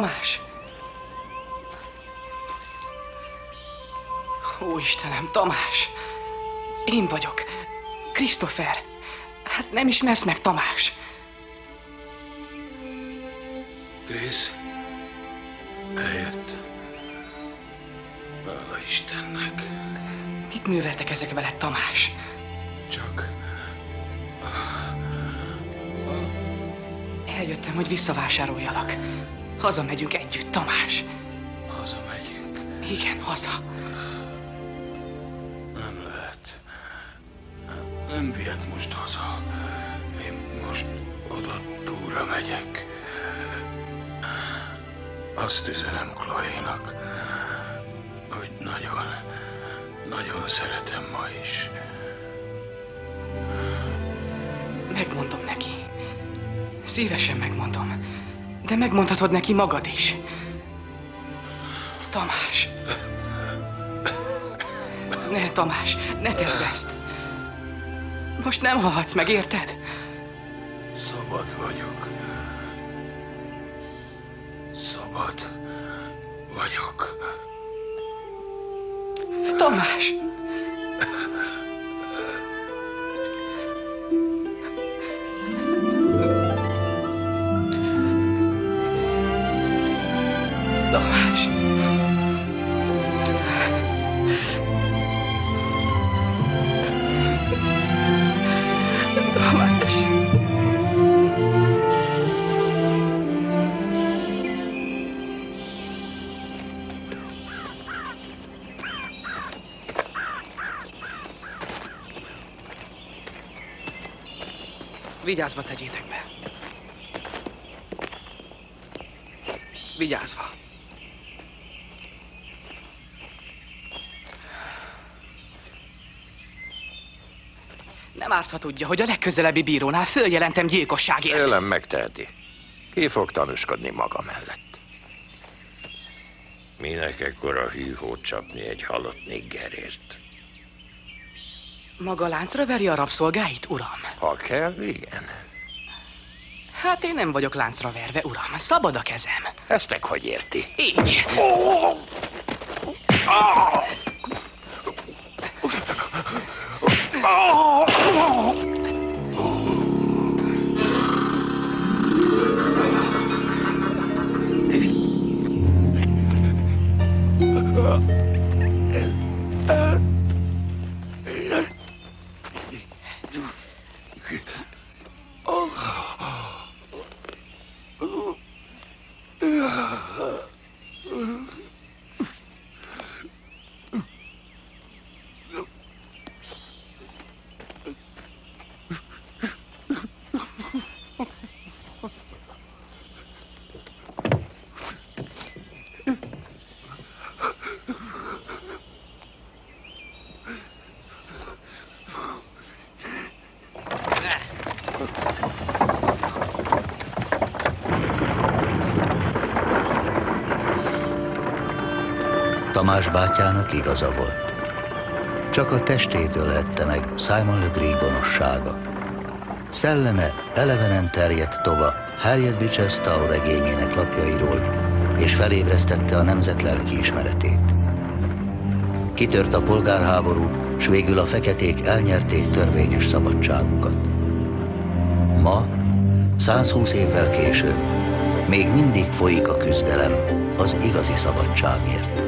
Tamás! Ó, Istenem, Tamás! Én vagyok. Christopher. Hát nem ismersz meg, Tamás. Grace, eljött. Hála Istennek. Mit műveltek ezek veled, Tamás? Csak Eljöttem, hogy visszavásároljalak. Hazamegyünk együtt, Tamás. Hazamegyünk? Igen, haza. nem lehet. Nem vihet most haza. Én most oda túra megyek. Azt üzenem Chloe-nak, hogy nagyon, nagyon szeretem ma is. Megmondom neki. Szívesen megmondom. De megmondhatod neki magad is. Tamás. Ne, Tamás, ne tedd ezt. Most nem halhatsz meg, érted? Árt, ha tudja, hogy a legközelebbi bírónál följelentem gyilkosságért. Élem megteheti. Ki fog tanúskodni maga mellett? Minek ekkora hűhót csapni egy halott niggerért? Maga láncra veri a rabszolgáit, uram? Ha kell, igen. Hát én nem vagyok láncra verve, uram. Szabad a kezem. Ezt meg hogy érti? Így. Tamás bátyának igaza volt. Csak a testétől lette meg Simon Legree gonoszsága. Szelleme elevenen terjedt tova Harriet Beecher Stowe regényének lapjairól, és felébresztette a nemzet lelki ismeretét. Kitört a polgárháború, s végül a feketék elnyerték törvényes szabadságukat. Ma, 120 évvel később, még mindig folyik a küzdelem az igazi szabadságért.